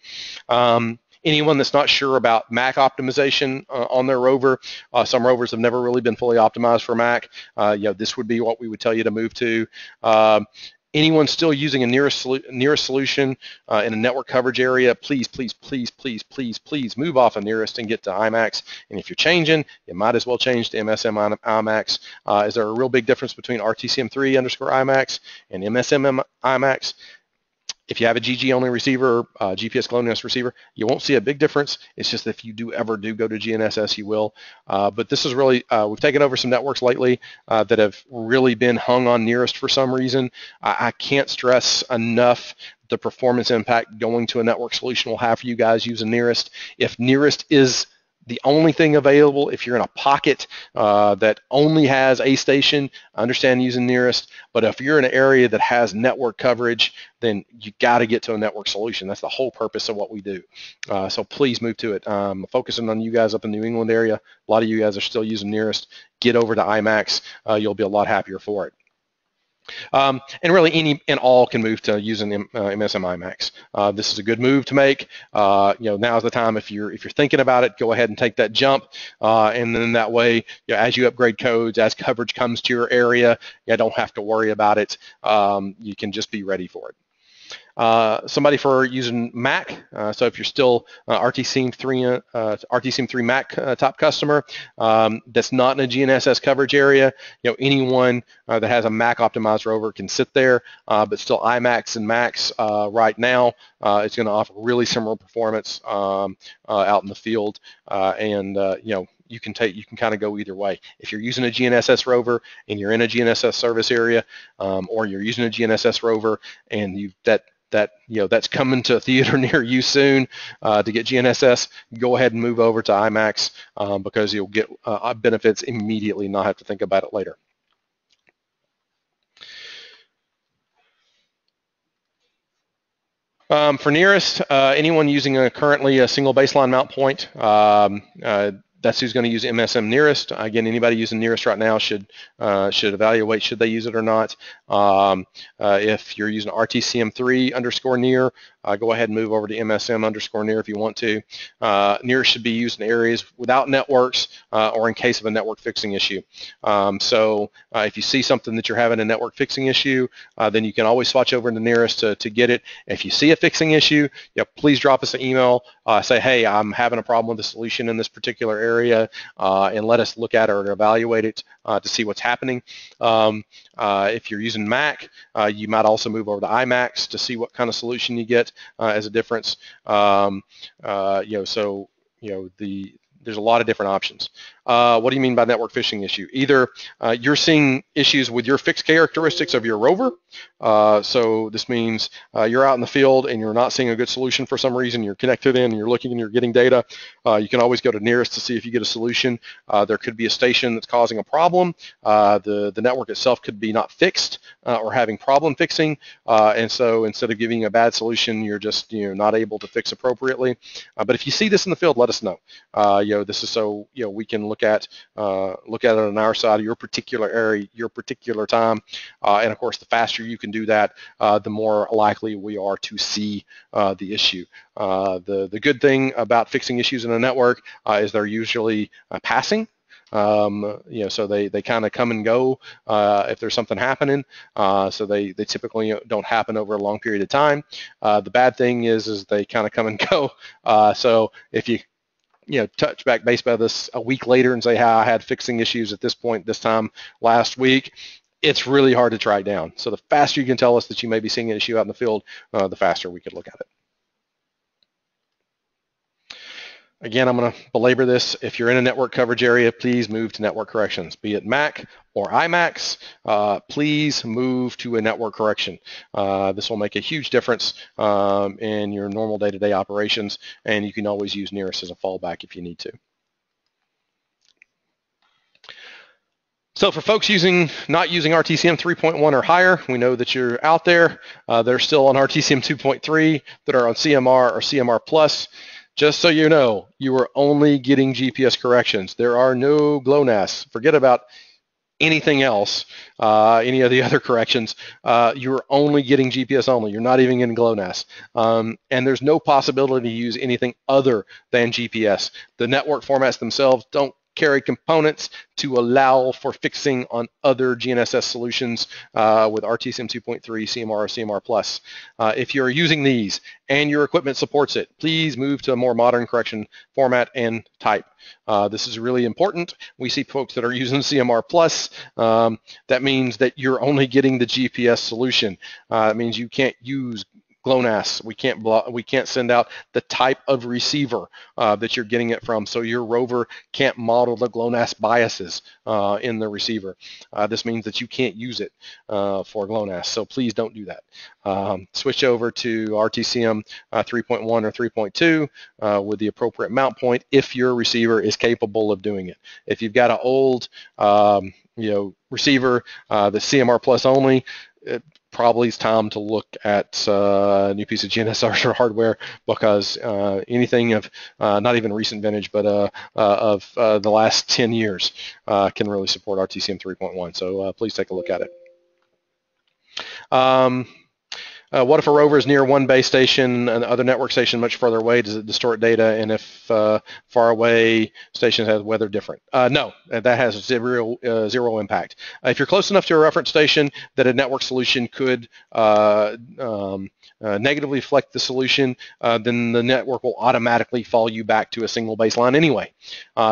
Um, anyone that's not sure about Mac optimization uh, on their rover, uh, some rovers have never really been fully optimized for Mac. Uh, you know, this would be what we would tell you to move to. Um, anyone still using a nearest, nearest solution uh, in a network coverage area, please, please, please, please, please, please move off of nearest and get to IMAX. And if you're changing, you might as well change to MSM IMAX. Uh, is there a real big difference between RTCM3 underscore IMAX and MSM IMAX? If you have a GG only receiver, uh, GPS GLONASS receiver, you won't see a big difference. It's just if you do ever do go to GNSS, you will. Uh, but this is really, uh, we've taken over some networks lately uh, that have really been hung on nearest for some reason. I, I can't stress enough the performance impact going to a network solution will have for you guys using nearest. If nearest is the only thing available if you're in a pocket uh, that only has a station, I understand using nearest, but if you're in an area that has network coverage, then you got to get to a network solution. That's the whole purpose of what we do. Uh, so please move to it. Um, focusing on you guys up in the New England area, a lot of you guys are still using nearest. Get over to IMAX. Uh, you'll be a lot happier for it. Um, and really any and all can move to using uh, MSM IMAX. Uh, this is a good move to make. Uh, you know, now's the time if you're if you're thinking about it, go ahead and take that jump. Uh, and then that way, you know, as you upgrade codes, as coverage comes to your area, you don't have to worry about it. Um, you can just be ready for it. Uh, somebody for using Mac. Uh, so if you're still uh, RTCM3 uh, RTCM3 Mac uh, top customer um, that's not in a GNSS coverage area, you know anyone uh, that has a Mac optimized rover can sit there, but still IMAX and MAC right now it's going to offer really similar performance um, out in the field, and you know you can take you can kind of go either way. If you're using a GNSS rover and you're in a GNSS service area, um, or you're using a GNSS rover and you that that you know that's coming to a theater near you soon uh, to get GNSS, go ahead and move over to IMAX um, because you'll get uh, benefits immediately, not have to think about it later. Um, for nearest, uh, anyone using a currently a single baseline mount point, um, uh, that's who's going to use MSM nearest. Again, anybody using nearest right now should uh, should evaluate should they use it or not. Um, uh, if you're using RTCM3 underscore near, uh, go ahead and move over to MSM underscore near if you want to. Uh, near should be used in areas without networks uh, or in case of a network fixing issue. Um, so uh, if you see something that you're having a network fixing issue, uh, then you can always switch over to nearest to, to get it. If you see a fixing issue, yeah, please drop us an email. Uh, say, hey, I'm having a problem with the solution in this particular area, and let us look at it or evaluate it to see what's happening. Um, if you're using Mac, you might also move over to IMAX to see what kind of solution you get. Uh, as a difference. Um, uh, you know, so you know the there's a lot of different options. Uh, what do you mean by network phishing issue? Either uh, you're seeing issues with your fixed characteristics of your rover. Uh, so this means uh, you're out in the field and you're not seeing a good solution for some reason. You're connected in and you're looking and you're getting data. Uh, you can always go to nearest to see if you get a solution. Uh, there could be a station that's causing a problem. the, the network itself could be not fixed or having problem fixing. and so instead of giving a bad solution, you're just you know not able to fix appropriately. but if you see this in the field, let us know. you know this is so you know we can look look at uh, look at it on our side your particular area, your particular time, uh, and of course, the faster you can do that, uh, the more likely we are to see the issue. The the good thing about fixing issues in a network is they're usually passing. Um, you know, so they, they kind of come and go uh, if there's something happening. Uh, so they, they typically don't happen over a long period of time. Uh, the bad thing is is they kind of come and go. so if you you know, touch back base by this a week later and say how I had fixing issues at this point this time last week, it's really hard to track down. So the faster you can tell us that you may be seeing an issue out in the field, uh, the faster we could look at it. Again, I'm going to belabor this. If you're in a network coverage area, please move to network corrections, be it MAC or IMAX. Uh, please move to a network correction. Uh, this will make a huge difference um, in your normal day-to-day -day operations, and you can always use nearest as a fallback if you need to. So for folks using not using RTCM 3.1 or higher, we know that you're out there. Uh, they're still on RTCM 2.3 that are on CMR or CMR Plus. Just so you know, you are only getting GPS corrections. There are no GLONASS. Forget about anything else, uh, any of the other corrections. Uh, you're only getting GPS only. You're not even getting GLONASS. Um, and there's no possibility to use anything other than GPS. The network formats themselves don't carry components to allow for fixing on other GNSS solutions uh, with RTCM 2.3, CMR, or CMR Plus. Uh, if you're using these and your equipment supports it, please move to a more modern correction format and type. Uh, this is really important. We see folks that are using CMR Plus. Um, that means that you're only getting the GPS solution. Uh, it means you can't use GLONASS. We can't we can't send out the type of receiver uh, that you're getting it from, so your rover can't model the GLONASS biases uh, in the receiver. Uh, this means that you can't use it uh, for GLONASS, so please don't do that. Um, switch over to RTCM uh, 3.1 or 3.2 uh, with the appropriate mount point if your receiver is capable of doing it. If you've got an old um, you know receiver the CMR plus only probably it's time to look at uh, a new piece of GNSS hardware because uh, anything of uh, not even recent vintage, but uh, uh, of uh, the last 10 years can really support RTCM 3.1. So please take a look at it. Um, uh, what if a rover is near one base station and the other network station much further away? Does it distort data? And if uh, far away stations have weather different? Uh, no, that has zero, uh, zero impact. if you're close enough to a reference station that a network solution could uh, um, uh, negatively reflect the solution, then the network will automatically fall you back to a single baseline anyway.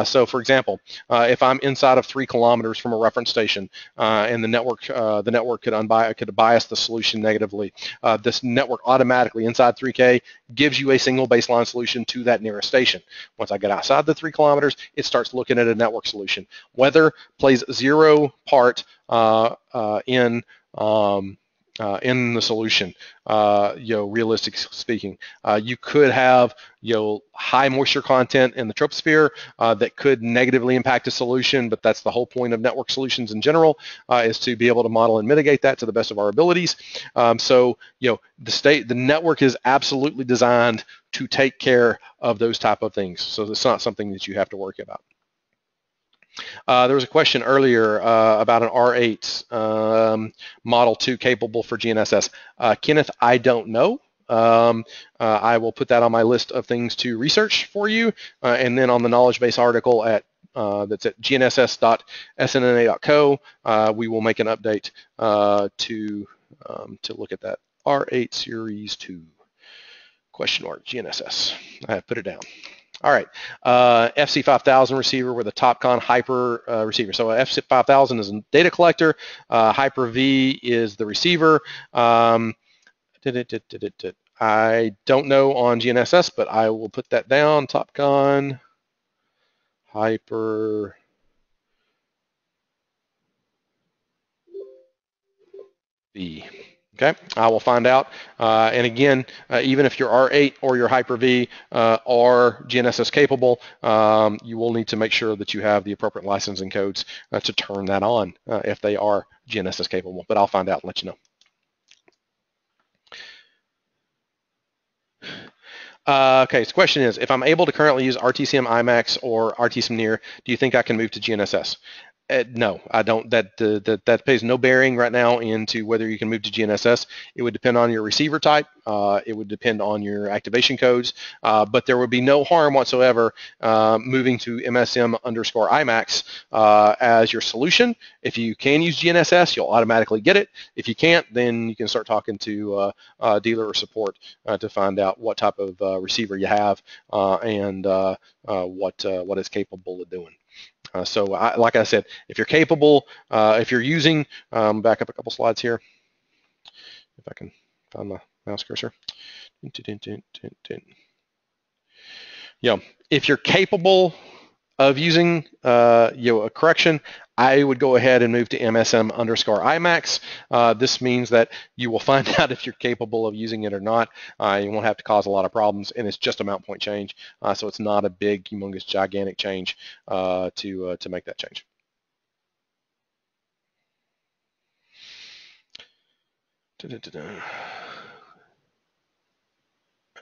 so for example, if I'm inside of three kilometers from a reference station and the network the network could, unbi- could bias the solution negatively, uh, this network automatically inside 3K gives you a single baseline solution to that nearest station. Once I get outside the three kilometers, it starts looking at a network solution. Weather plays zero part uh, uh, in um, uh, in the solution. Uh, you know, realistic speaking, uh, you could have you know high moisture content in the troposphere uh, that could negatively impact a solution, but that's the whole point of network solutions in general uh, is to be able to model and mitigate that to the best of our abilities. Um, so you know, the state, the network is absolutely designed to take care of those type of things. So it's not something that you have to worry about. Uh, there was a question earlier uh, about an R8 um, Model 2 capable for GNSS. Uh, Kenneth, I don't know. Um, uh, I will put that on my list of things to research for you, uh, and then on the knowledge base article at that's at gnss.snna.co, we will make an update to um, to look at that R8 Series 2 question mark GNSS. I have put it down. All right, uh, FC5000 receiver with a Topcon HiPer uh, receiver. So FC5000 is a data collector. Uh, HiPer V is the receiver. Um, I don't know on GNSS, but I will put that down. TopCon, Hyper, V. Okay, I will find out. Uh, and again, uh, even if your R8 or your HiPer V uh, are GNSS capable, um, you will need to make sure that you have the appropriate licensing codes uh, to turn that on uh, if they are GNSS capable. But I'll find out and let you know. Uh, okay, so the question is, if I'm able to currently use RTCM IMAX or RTCM Near, do you think I can move to GNSS? Uh, no, I don't. That, uh, that that pays no bearing right now into whether you can move to GNSS. It would depend on your receiver type. Uh, it would depend on your activation codes. Uh, but there would be no harm whatsoever uh, moving to MSM underscore IMAX uh, as your solution. If you can use GNSS, you'll automatically get it. If you can't, then you can start talking to a dealer or support to find out what type of receiver you have and what what it's capable of doing. Uh, so I, like I said, if you're capable, uh, if you're using, um, back up a couple slides here, if I can find my mouse cursor. Yeah, if you're capable of using uh, you know, a correction, I would go ahead and move to MSM underscore IMAX. Uh, this means that you will find out if you're capable of using it or not. Uh, you won't have to cause a lot of problems, and it's just a mount point change, uh, so it's not a big, humongous, gigantic change uh, to uh, to make that change.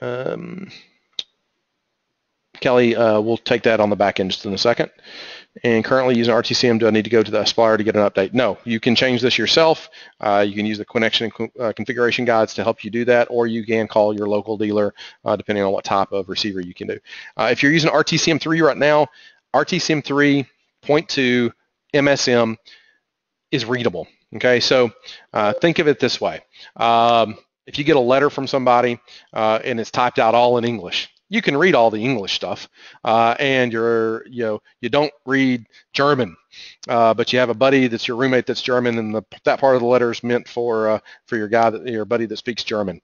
Um, Kelly, uh, we'll take that on the back end just in a second and currently using RTCM, do I need to go to the Aspire to get an update? No, you can change this yourself. Uh, you can use the connection and uh, configuration guides to help you do that, or you can call your local dealer, uh, depending on what type of receiver you can do. Uh, if you're using RTCM3 right now, RTCM 3.2 MSM is readable. Okay, so think of it this way. Um, if you get a letter from somebody uh, and it's typed out all in English, you can read all the English stuff, uh, and you're you know you don't read German, uh, but you have a buddy that's your roommate that's German, and the, that part of the letter is meant for uh, for your guy that your buddy that speaks German.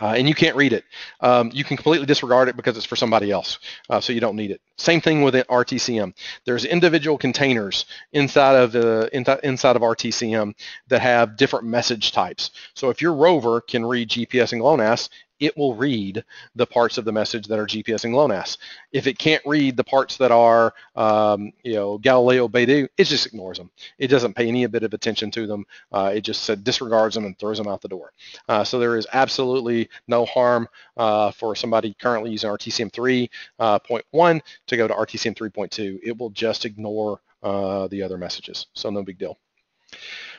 Uh, and you can't read it. Um, you can completely disregard it because it's for somebody else, uh, so you don't need it. Same thing with RTCM. There's individual containers inside of the inside of RTCM that have different message types. So if your rover can read GPS and GLONASS, it will read the parts of the message that are GPS and GLONASS. If it can't read the parts that are, um, you know, Galileo Beidou, it just ignores them. It doesn't pay any bit of attention to them. Uh, it just uh, disregards them and throws them out the door. Uh, so there is absolutely no harm uh, for somebody currently using RTCM 3.1 uh, to go to RTCM 3.2. It will just ignore uh, the other messages. So no big deal.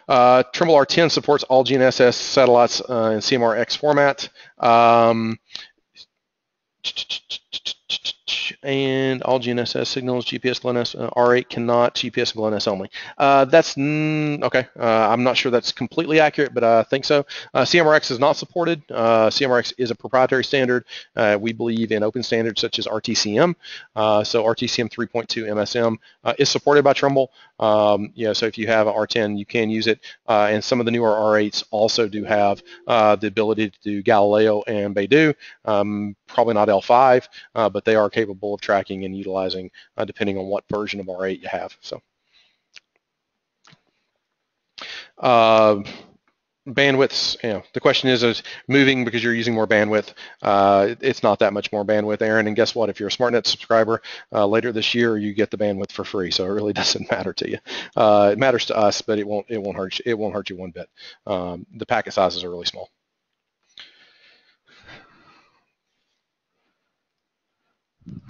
Uh, Trimble R10 supports all GNSS satellites uh, in CMRX format. Um, and all GNSS signals, GPS, GLONASS, uh, R8 cannot, GPS and GLONASS only. Uh, that's, mm, okay, uh, I'm not sure that's completely accurate, but I think so. Uh, CMRX is not supported. Uh, CMRX is a proprietary standard. Uh, we believe in open standards such as RTCM. so RTCM 3.2 MSM is supported by Trimble. Um, so if you have an R10, you can use it. and some of the newer R8s also do have the ability to do Galileo and Beidou. Um, probably not L5, but they are capable of tracking and utilizing uh, depending on what version of R8 you have. So. Uh, bandwidths, you know, the question is, is moving because you're using more bandwidth. Uh, it's not that much more bandwidth, Aaron. And guess what? If you're a SmartNet subscriber, uh, later this year you get the bandwidth for free, so it really doesn't matter to you. Uh, it matters to us, but it won't it won't hurt you, it won't hurt you one bit. Um, the packet sizes are really small.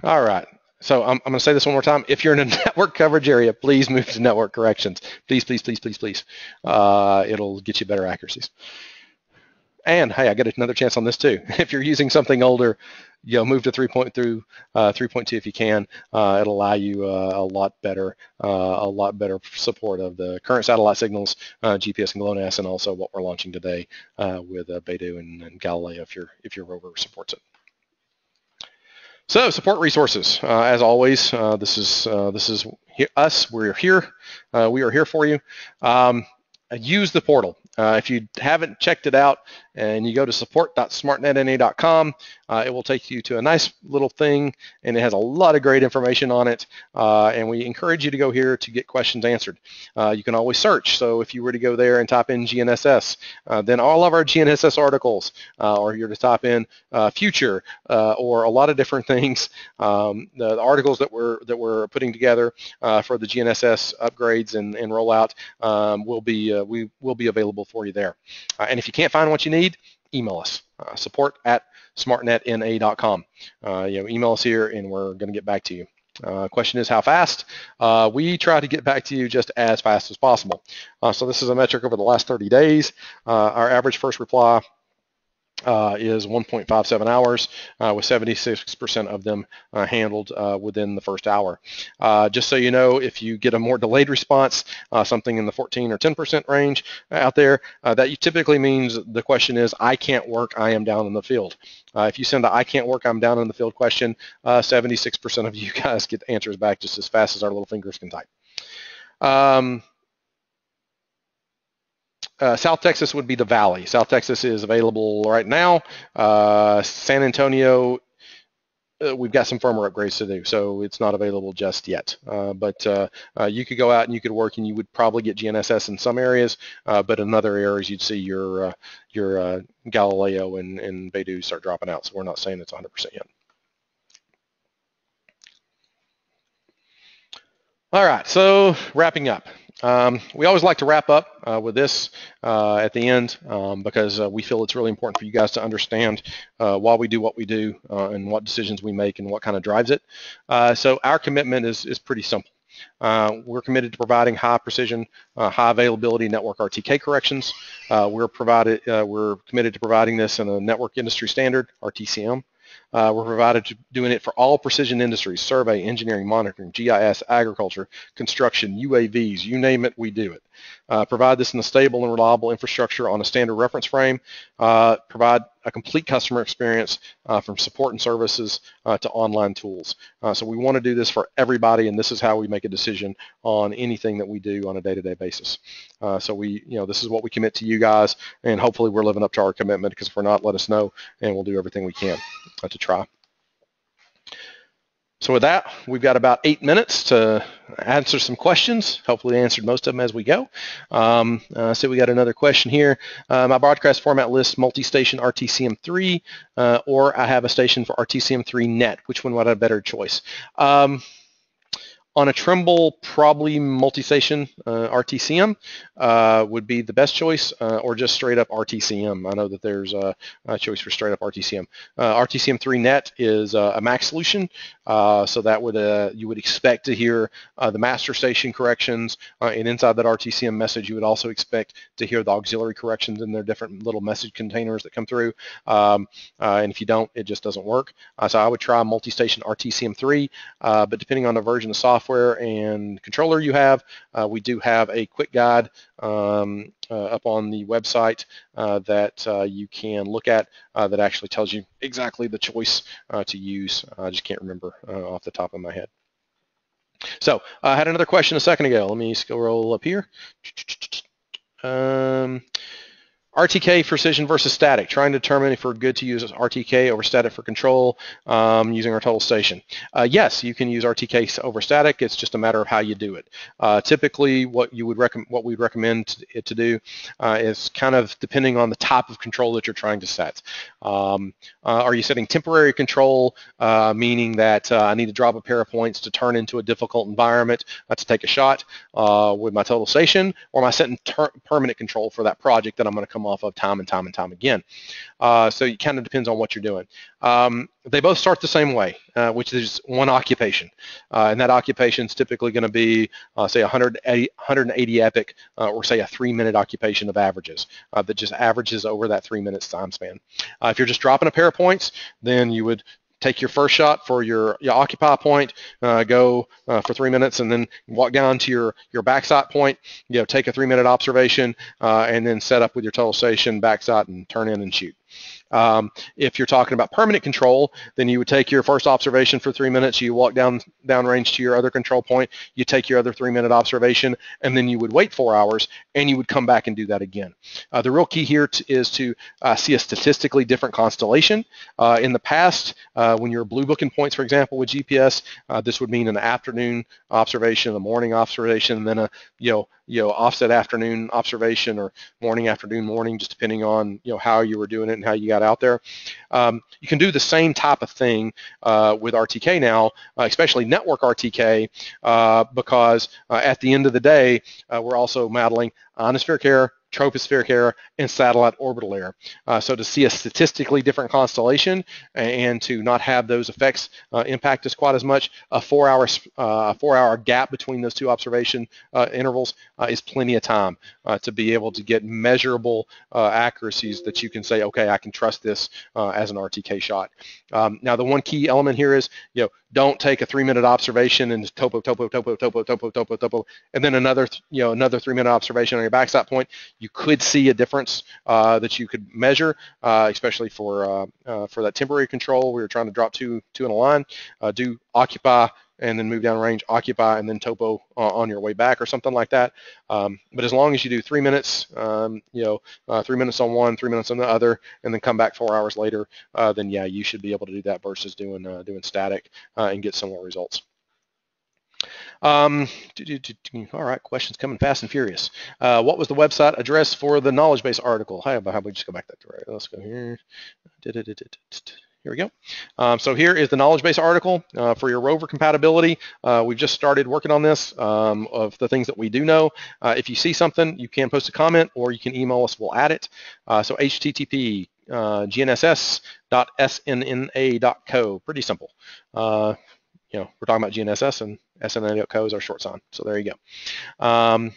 All right. So I'm, I'm going to say this one more time. If you're in a network coverage area, please move to network corrections. Please, please, please, please, please. Uh, it'll get you better accuracies. And hey, I get another chance on this too. If you're using something older, you know, move to 3.2 uh, 3.2 if you can. Uh, it'll allow you uh, a lot better, uh, a lot better support of the current satellite signals, uh, GPS and GLONASS, and also what we're launching today uh, with Beidou and, and Galileo if your if your rover supports it. So support resources, uh, as always, uh, this is uh, this is us. We're here. Uh, we are here for you. Um, use the portal. Uh, if you haven't checked it out and you go to support.smartnetna.com, uh, it will take you to a nice little thing and it has a lot of great information on it. Uh, and we encourage you to go here to get questions answered. Uh, you can always search. So if you were to go there and type in GNSS, uh, then all of our GNSS articles, uh, or you're to type in future or a lot of different things, um, the, the, articles that we're that we're putting together for the GNSS upgrades and, and rollout um, will be we will be available for you there. and if you can't find what you need, email us, uh, support at smartnetna.com. Uh, you know, email us here and we're going to get back to you. Uh, question is how fast? Uh, we try to get back to you just as fast as possible. Uh, so this is a metric over the last 30 days. Uh, our average first reply uh, is 1.57 hours, uh, with 76% of them uh, handled uh, within the first hour. Uh, just so you know, if you get a more delayed response, uh, something in the 14 or 10% range out there, that typically means the question is, I can't work, I am down in the field. if you send the I can't work, I'm down in the field question, 76% of you guys get answers back just as fast as our little fingers can type. Um, uh, South Texas would be the Valley. South Texas is available right now. Uh, San Antonio, uh, we've got some firmware upgrades to do, so it's not available just yet. Uh, but uh, you could go out and you could work, and you would probably get GNSS in some areas, but in other areas you'd see your your Galileo and, and Beidou start dropping out. So we're not saying it's 100% yet. All right, so wrapping up. Um, we always like to wrap up uh, with this uh, at the end um, because uh, we feel it's really important for you guys to understand uh, why we do what we do uh, and what decisions we make and what kind of drives it. Uh, so our commitment is, is pretty simple. we're committed to providing high precision, high availability network RTK corrections. we're provided, we're committed to providing this in a network industry standard, RTCM. Uh, we're provided to doing it for all precision industries, survey, engineering, monitoring, GIS, agriculture, construction, UAVs, you name it, we do it. Uh, provide this in a stable and reliable infrastructure on a standard reference frame. Uh, provide a complete customer experience uh, from support and services uh, to online tools. Uh, so we want to do this for everybody, and this is how we make a decision on anything that we do on a day-to-day -day basis. So we, you know, this is what we commit to you guys, and hopefully we're living up to our commitment. Because if we're not, let us know, and we'll do everything we can to try. So with that, we've got about eight minutes to answer some questions. Hopefully answered most of them as we go. Um, uh, so we got another question here. Uh, my broadcast format lists multi-station RTCM3 uh, or I have a station for RTCM3 net. Which one would I have a better choice? Um, on a Trimble, probably multi-station uh, RTCM uh, would be the best choice, uh, or just straight up RTCM. I know that there's a, a choice for straight up RTCM. Uh, RTCM3 net is uh, a MAC solution, uh, so that would you would expect to hear the master station corrections, and inside that RTCM message, you would also expect to hear the auxiliary corrections in their different little message containers that come through. Um, and if you don't, it just doesn't work. so I would try multi-station RTCM3, but depending on the version of software software and controller you have, uh, we do have a quick guide um, uh, up on the website uh, that uh, you can look at that actually tells you exactly the choice to use. I just can't remember off the top of my head. So I had another question a second ago. Let me scroll up here. Um, RTK precision versus static, trying to determine if we're good to use RTK over static for control um, using our total station. Uh, yes, you can use RTK over static. It's just a matter of how you do it. Uh, typically, what you would recommend, what we'd recommend it to do uh, is kind of depending on the type of control that you're trying to set. Um, uh, are you setting temporary control, uh, meaning that uh, I need to drop a pair of points to turn into a difficult environment to take a shot with my total station, or am I setting permanent control for that project that I'm going to come off of time and time and time again. Uh, so it kind of depends on what you're doing. Um, they both start the same way, uh, which is one occupation. Uh, and that occupation is typically going to be, uh, say, 180, 180 epoch, uh, or say a three-minute occupation of averages uh, that just averages over that three minutes time span. if you're just dropping a pair of points, then you would take your first shot for your, your occupy point, uh, go uh, for three minutes, and then walk down to your, your backsight point, you know, take a three minute observation, uh, and then set up with your total station backsight and turn in and shoot. Um, if you're talking about permanent control, then you would take your first observation for three minutes, you walk down downrange to your other control point, you take your other three minute observation, and then you would wait four hours, and you would come back and do that again. Uh, the real key here is to uh, see a statistically different constellation. Uh, in the past, uh, when you're blue booking points, for example, with GPS, uh, this would mean an afternoon observation, a morning observation, and then a you know you know offset afternoon observation or morning afternoon morning, just depending on you know how you were doing it and how you got out there. Um, you can do the same type of thing uh, with RTK now, uh, especially network RTK, uh, because uh, at the end of the day, uh, we're also modeling ionospheric air, tropospheric air, and satellite orbital air. Uh, so to see a statistically different constellation and to not have those effects uh, impact us quite as much, a four-hour uh, four-hour gap between those two observation uh, intervals uh, is plenty of time to be able to get measurable accuracies that you can say, okay, I can trust this as an RTK shot. Um, now, the one key element here is, you know, don't take a three-minute observation and topo, topo, topo, topo, topo, topo, topo, and then another, you know, another three-minute observation on your backstop point. You could see a difference uh, that you could measure, uh, especially for uh, uh for that temporary control. We were trying to drop two two in a line. Uh, do occupy and then move down range, occupy, and then topo uh, on your way back or something like that. Um, but as long as you do three minutes, um, you know, uh, three minutes on one, three minutes on the other, and then come back four hours later, uh, then yeah, you should be able to do that versus doing uh, doing static uh, and get similar results. Um, all right, questions coming fast and furious. Uh, what was the website address for the knowledge base article? How about, how about we just go back that direction? Let's go here. Here we go. Um, so here is the knowledge base article uh, for your rover compatibility. Uh, we've just started working on this um, of the things that we do know. Uh, if you see something, you can post a comment or you can email us. We'll add it. Uh, so HTTP uh, gnss.snna.co. Pretty simple. Uh, you know, we're talking about GNSS and SNA.co is our short sign. So there you go. Um,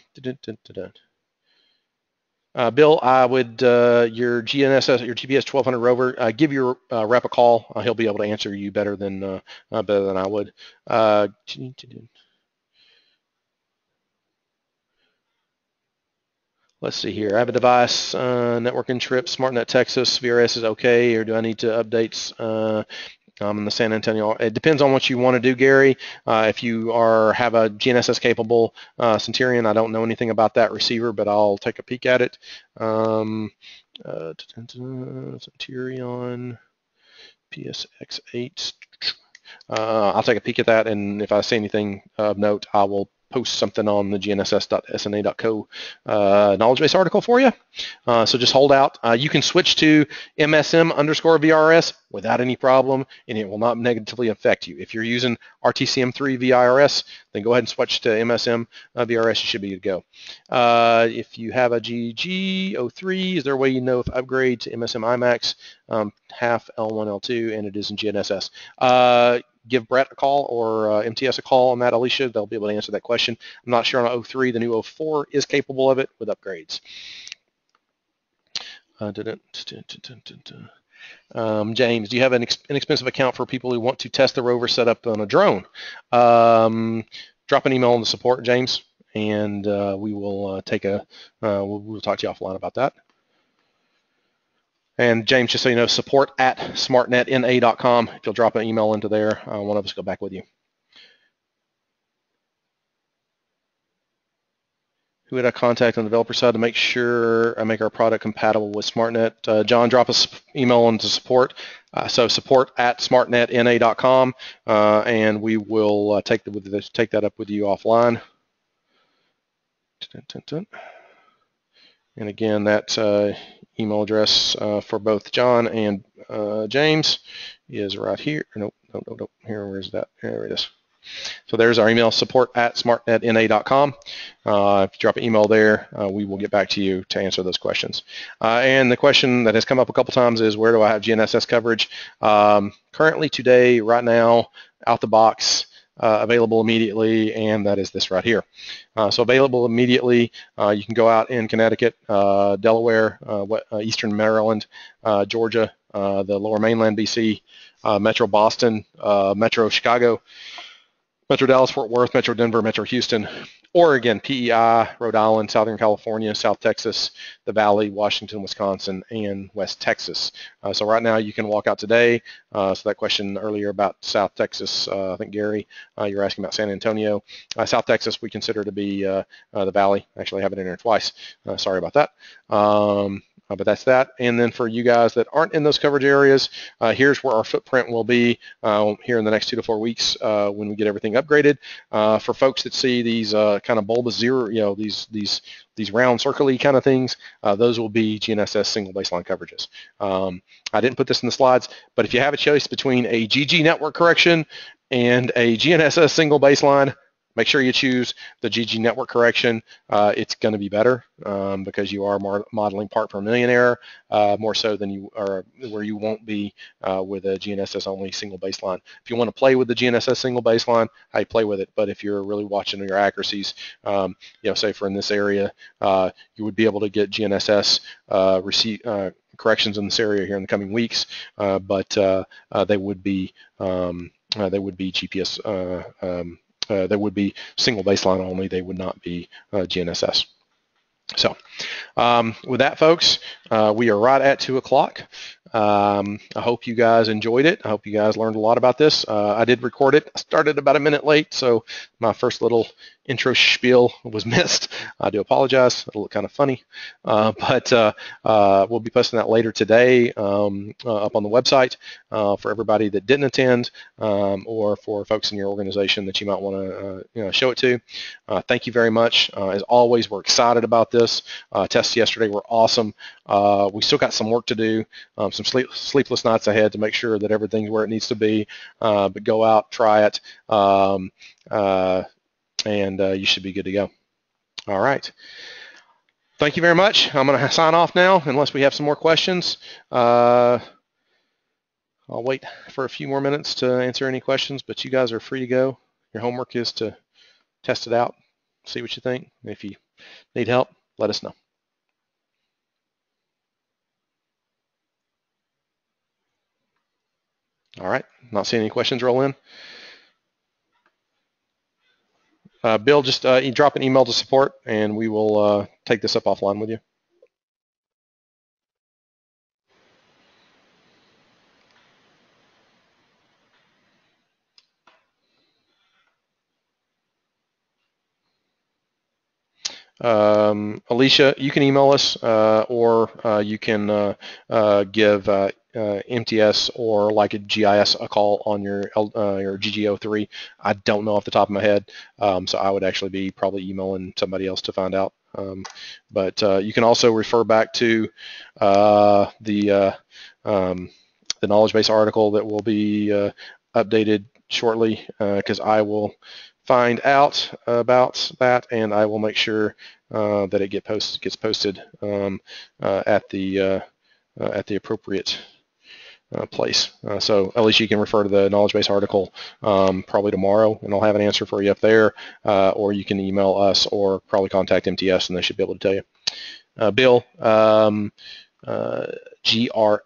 uh, Bill, I would uh, your GNSS, your GPS 1200 rover, uh, give your uh, rep a call. Uh, he'll be able to answer you better than uh, better than I would. let's see here. I have a device, networking trip, SmartNet Texas, VRS is okay, or do I need to update um, in the San Antonio. It depends on what you want to do, Gary. Uh, if you are have a GNSS capable uh, Centurion, I don't know anything about that receiver, but I'll take a peek at it. Um, uh, Centurion PSX8. Uh, I'll take a peek at that, and if I see anything of note, I will post something on the gnss.sna.co uh, knowledge base article for you. Uh, so just hold out. Uh, you can switch to MSM underscore VRS without any problem, and it will not negatively affect you. If you're using RTCM3 VRS, then go ahead and switch to MSM uh, VRS. You should be good to go. Uh, if you have a GG03, is there a way you know if upgrade to MSM IMAX um, half L1, L2, and it is in GNSS? Give Brett a call or uh, MTS a call on that, Alicia. They'll be able to answer that question. I'm not sure on 03. The new 04 is capable of it with upgrades. Uh, um, James, do you have an inexpensive account for people who want to test the rover setup on a drone? Um, drop an email on the support, James, and uh, we will uh, take a. Uh, we'll, we'll talk to you offline about that. And James, just so you know, support at smartnetna.com. If you'll drop an email into there, uh, one of us go back with you. Who would I contact on the developer side to make sure I make our product compatible with SmartNet? Uh, John, drop us email into support. Uh, so support at smartnetna.com, uh, and we will uh, take, the, take that up with you offline. Dun, dun, dun. And again, that uh, email address uh, for both John and uh, James is right here. Nope, nope, nope, nope. Here, where's that? There it is. So there's our email, support at smartnetna.com. Uh, if you drop an email there, uh, we will get back to you to answer those questions. Uh, and the question that has come up a couple times is where do I have GNSS coverage? Um, currently today, right now, out the box, uh, available immediately, and that is this right here. Uh, so available immediately, uh, you can go out in Connecticut, uh, Delaware, uh, Eastern Maryland, Georgia, the lower mainland BC, Metro Boston, Metro Chicago, Metro Dallas, Fort Worth, Metro Denver, Metro Houston, Oregon, PEI, Rhode Island, Southern California, South Texas, the Valley, Washington, Wisconsin, and West Texas. Uh, so right now you can walk out today. Uh, so that question earlier about South Texas, uh, I think Gary, uh, you're asking about San Antonio. Uh, South Texas we consider to be uh, the Valley. Actually, I have it in there twice. sorry about that. Um, uh, but that's that. And then for you guys that aren't in those coverage areas, uh, here's where our footprint will be uh, here in the next two to four weeks uh, when we get everything upgraded. Uh, for folks that see these uh, kind of bulbous zero, you know, these these these round circly kind of things, those will be GNSS single baseline coverages. Um, I didn't put this in the slides, but if you have a choice between a GG network correction and a GNSS single baseline, make sure you choose the GG network correction. Uh, it's going to be better um, because you are modeling part per million error uh, more so than you are where you won't be uh, with a GNSS only single baseline. If you want to play with the GNSS single baseline, I play with it. But if you're really watching your accuracies, um, you know, say for in this area, uh, you would be able to get GNSS uh, receipt uh, corrections in this area here in the coming weeks, but they would be um, they would be GPS um, uh, that would be single baseline only. They would not be uh, GNSS. So um, with that, folks, uh, we are right at 2 o'clock. Um, I hope you guys enjoyed it. I hope you guys learned a lot about this. Uh, I did record it. I started about a minute late, so my first little intro spiel was missed. I do apologize. It'll look kind of funny, uh, but uh, uh, we'll be posting that later today um, uh, up on the website uh, for everybody that didn't attend um, or for folks in your organization that you might want to you know, show it to. thank you very much. as always, we're excited about this. tests yesterday were awesome. we still got some work to do, um, some sleep, sleepless nights ahead to make sure that everything's where it needs to be, but go out, try it. And uh, you should be good to go. All right. Thank you very much. I'm going to sign off now unless we have some more questions. Uh, I'll wait for a few more minutes to answer any questions, but you guys are free to go. Your homework is to test it out, see what you think. If you need help, let us know. All right, not seeing any questions roll in. Uh, Bill, just uh, drop an email to support, and we will uh, take this up offline with you. Um, Alicia, you can email us uh, or uh, you can uh, give uh, uh, MTS or Leica GIS a call on your your GG03. I don't know off the top of my head, um, so I would actually be probably emailing somebody else to find out. Um, but you can also refer back to the um, the knowledge base article that will be updated shortly because I will find out about that, and I will make sure uh, that it get post, gets posted um, uh, at the uh, uh at the appropriate uh, place. Uh, so at least you can refer to the knowledge base article um, probably tomorrow, and I'll have an answer for you up there, or you can email us or probably contact MTS, and they should be able to tell you. Bill, um, GR8.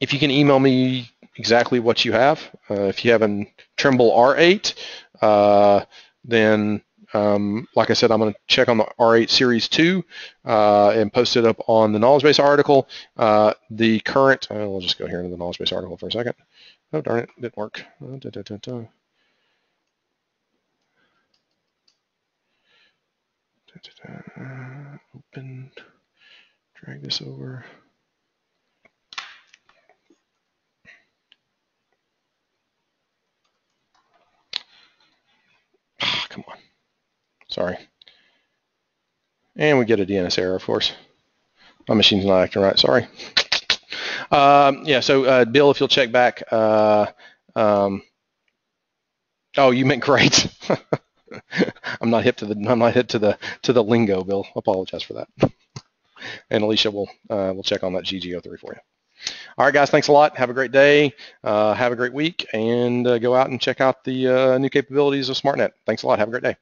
If you can email me exactly what you have. Uh, if you have a Trimble R8, uh, then um, like I said, I'm going to check on the R8 Series 2 uh, and post it up on the knowledge base article. Uh, the current, uh, we'll just go here into the knowledge base article for a second. Oh, darn it, didn't work. Uh, da, da, da, Open, drag this over. come on. Sorry. And we get a DNS error, of course. My machine's not acting right, sorry. Um, yeah, so uh, Bill, if you'll check back. Uh, um, oh, you meant great. I'm not hip to the I'm not hip to the to the lingo, Bill. Apologize for that. and Alicia will uh, will check on that GG03 for you. All right, guys, thanks a lot. Have a great day. Uh, have a great week, and uh, go out and check out the uh, new capabilities of SmartNet. Thanks a lot. Have a great day.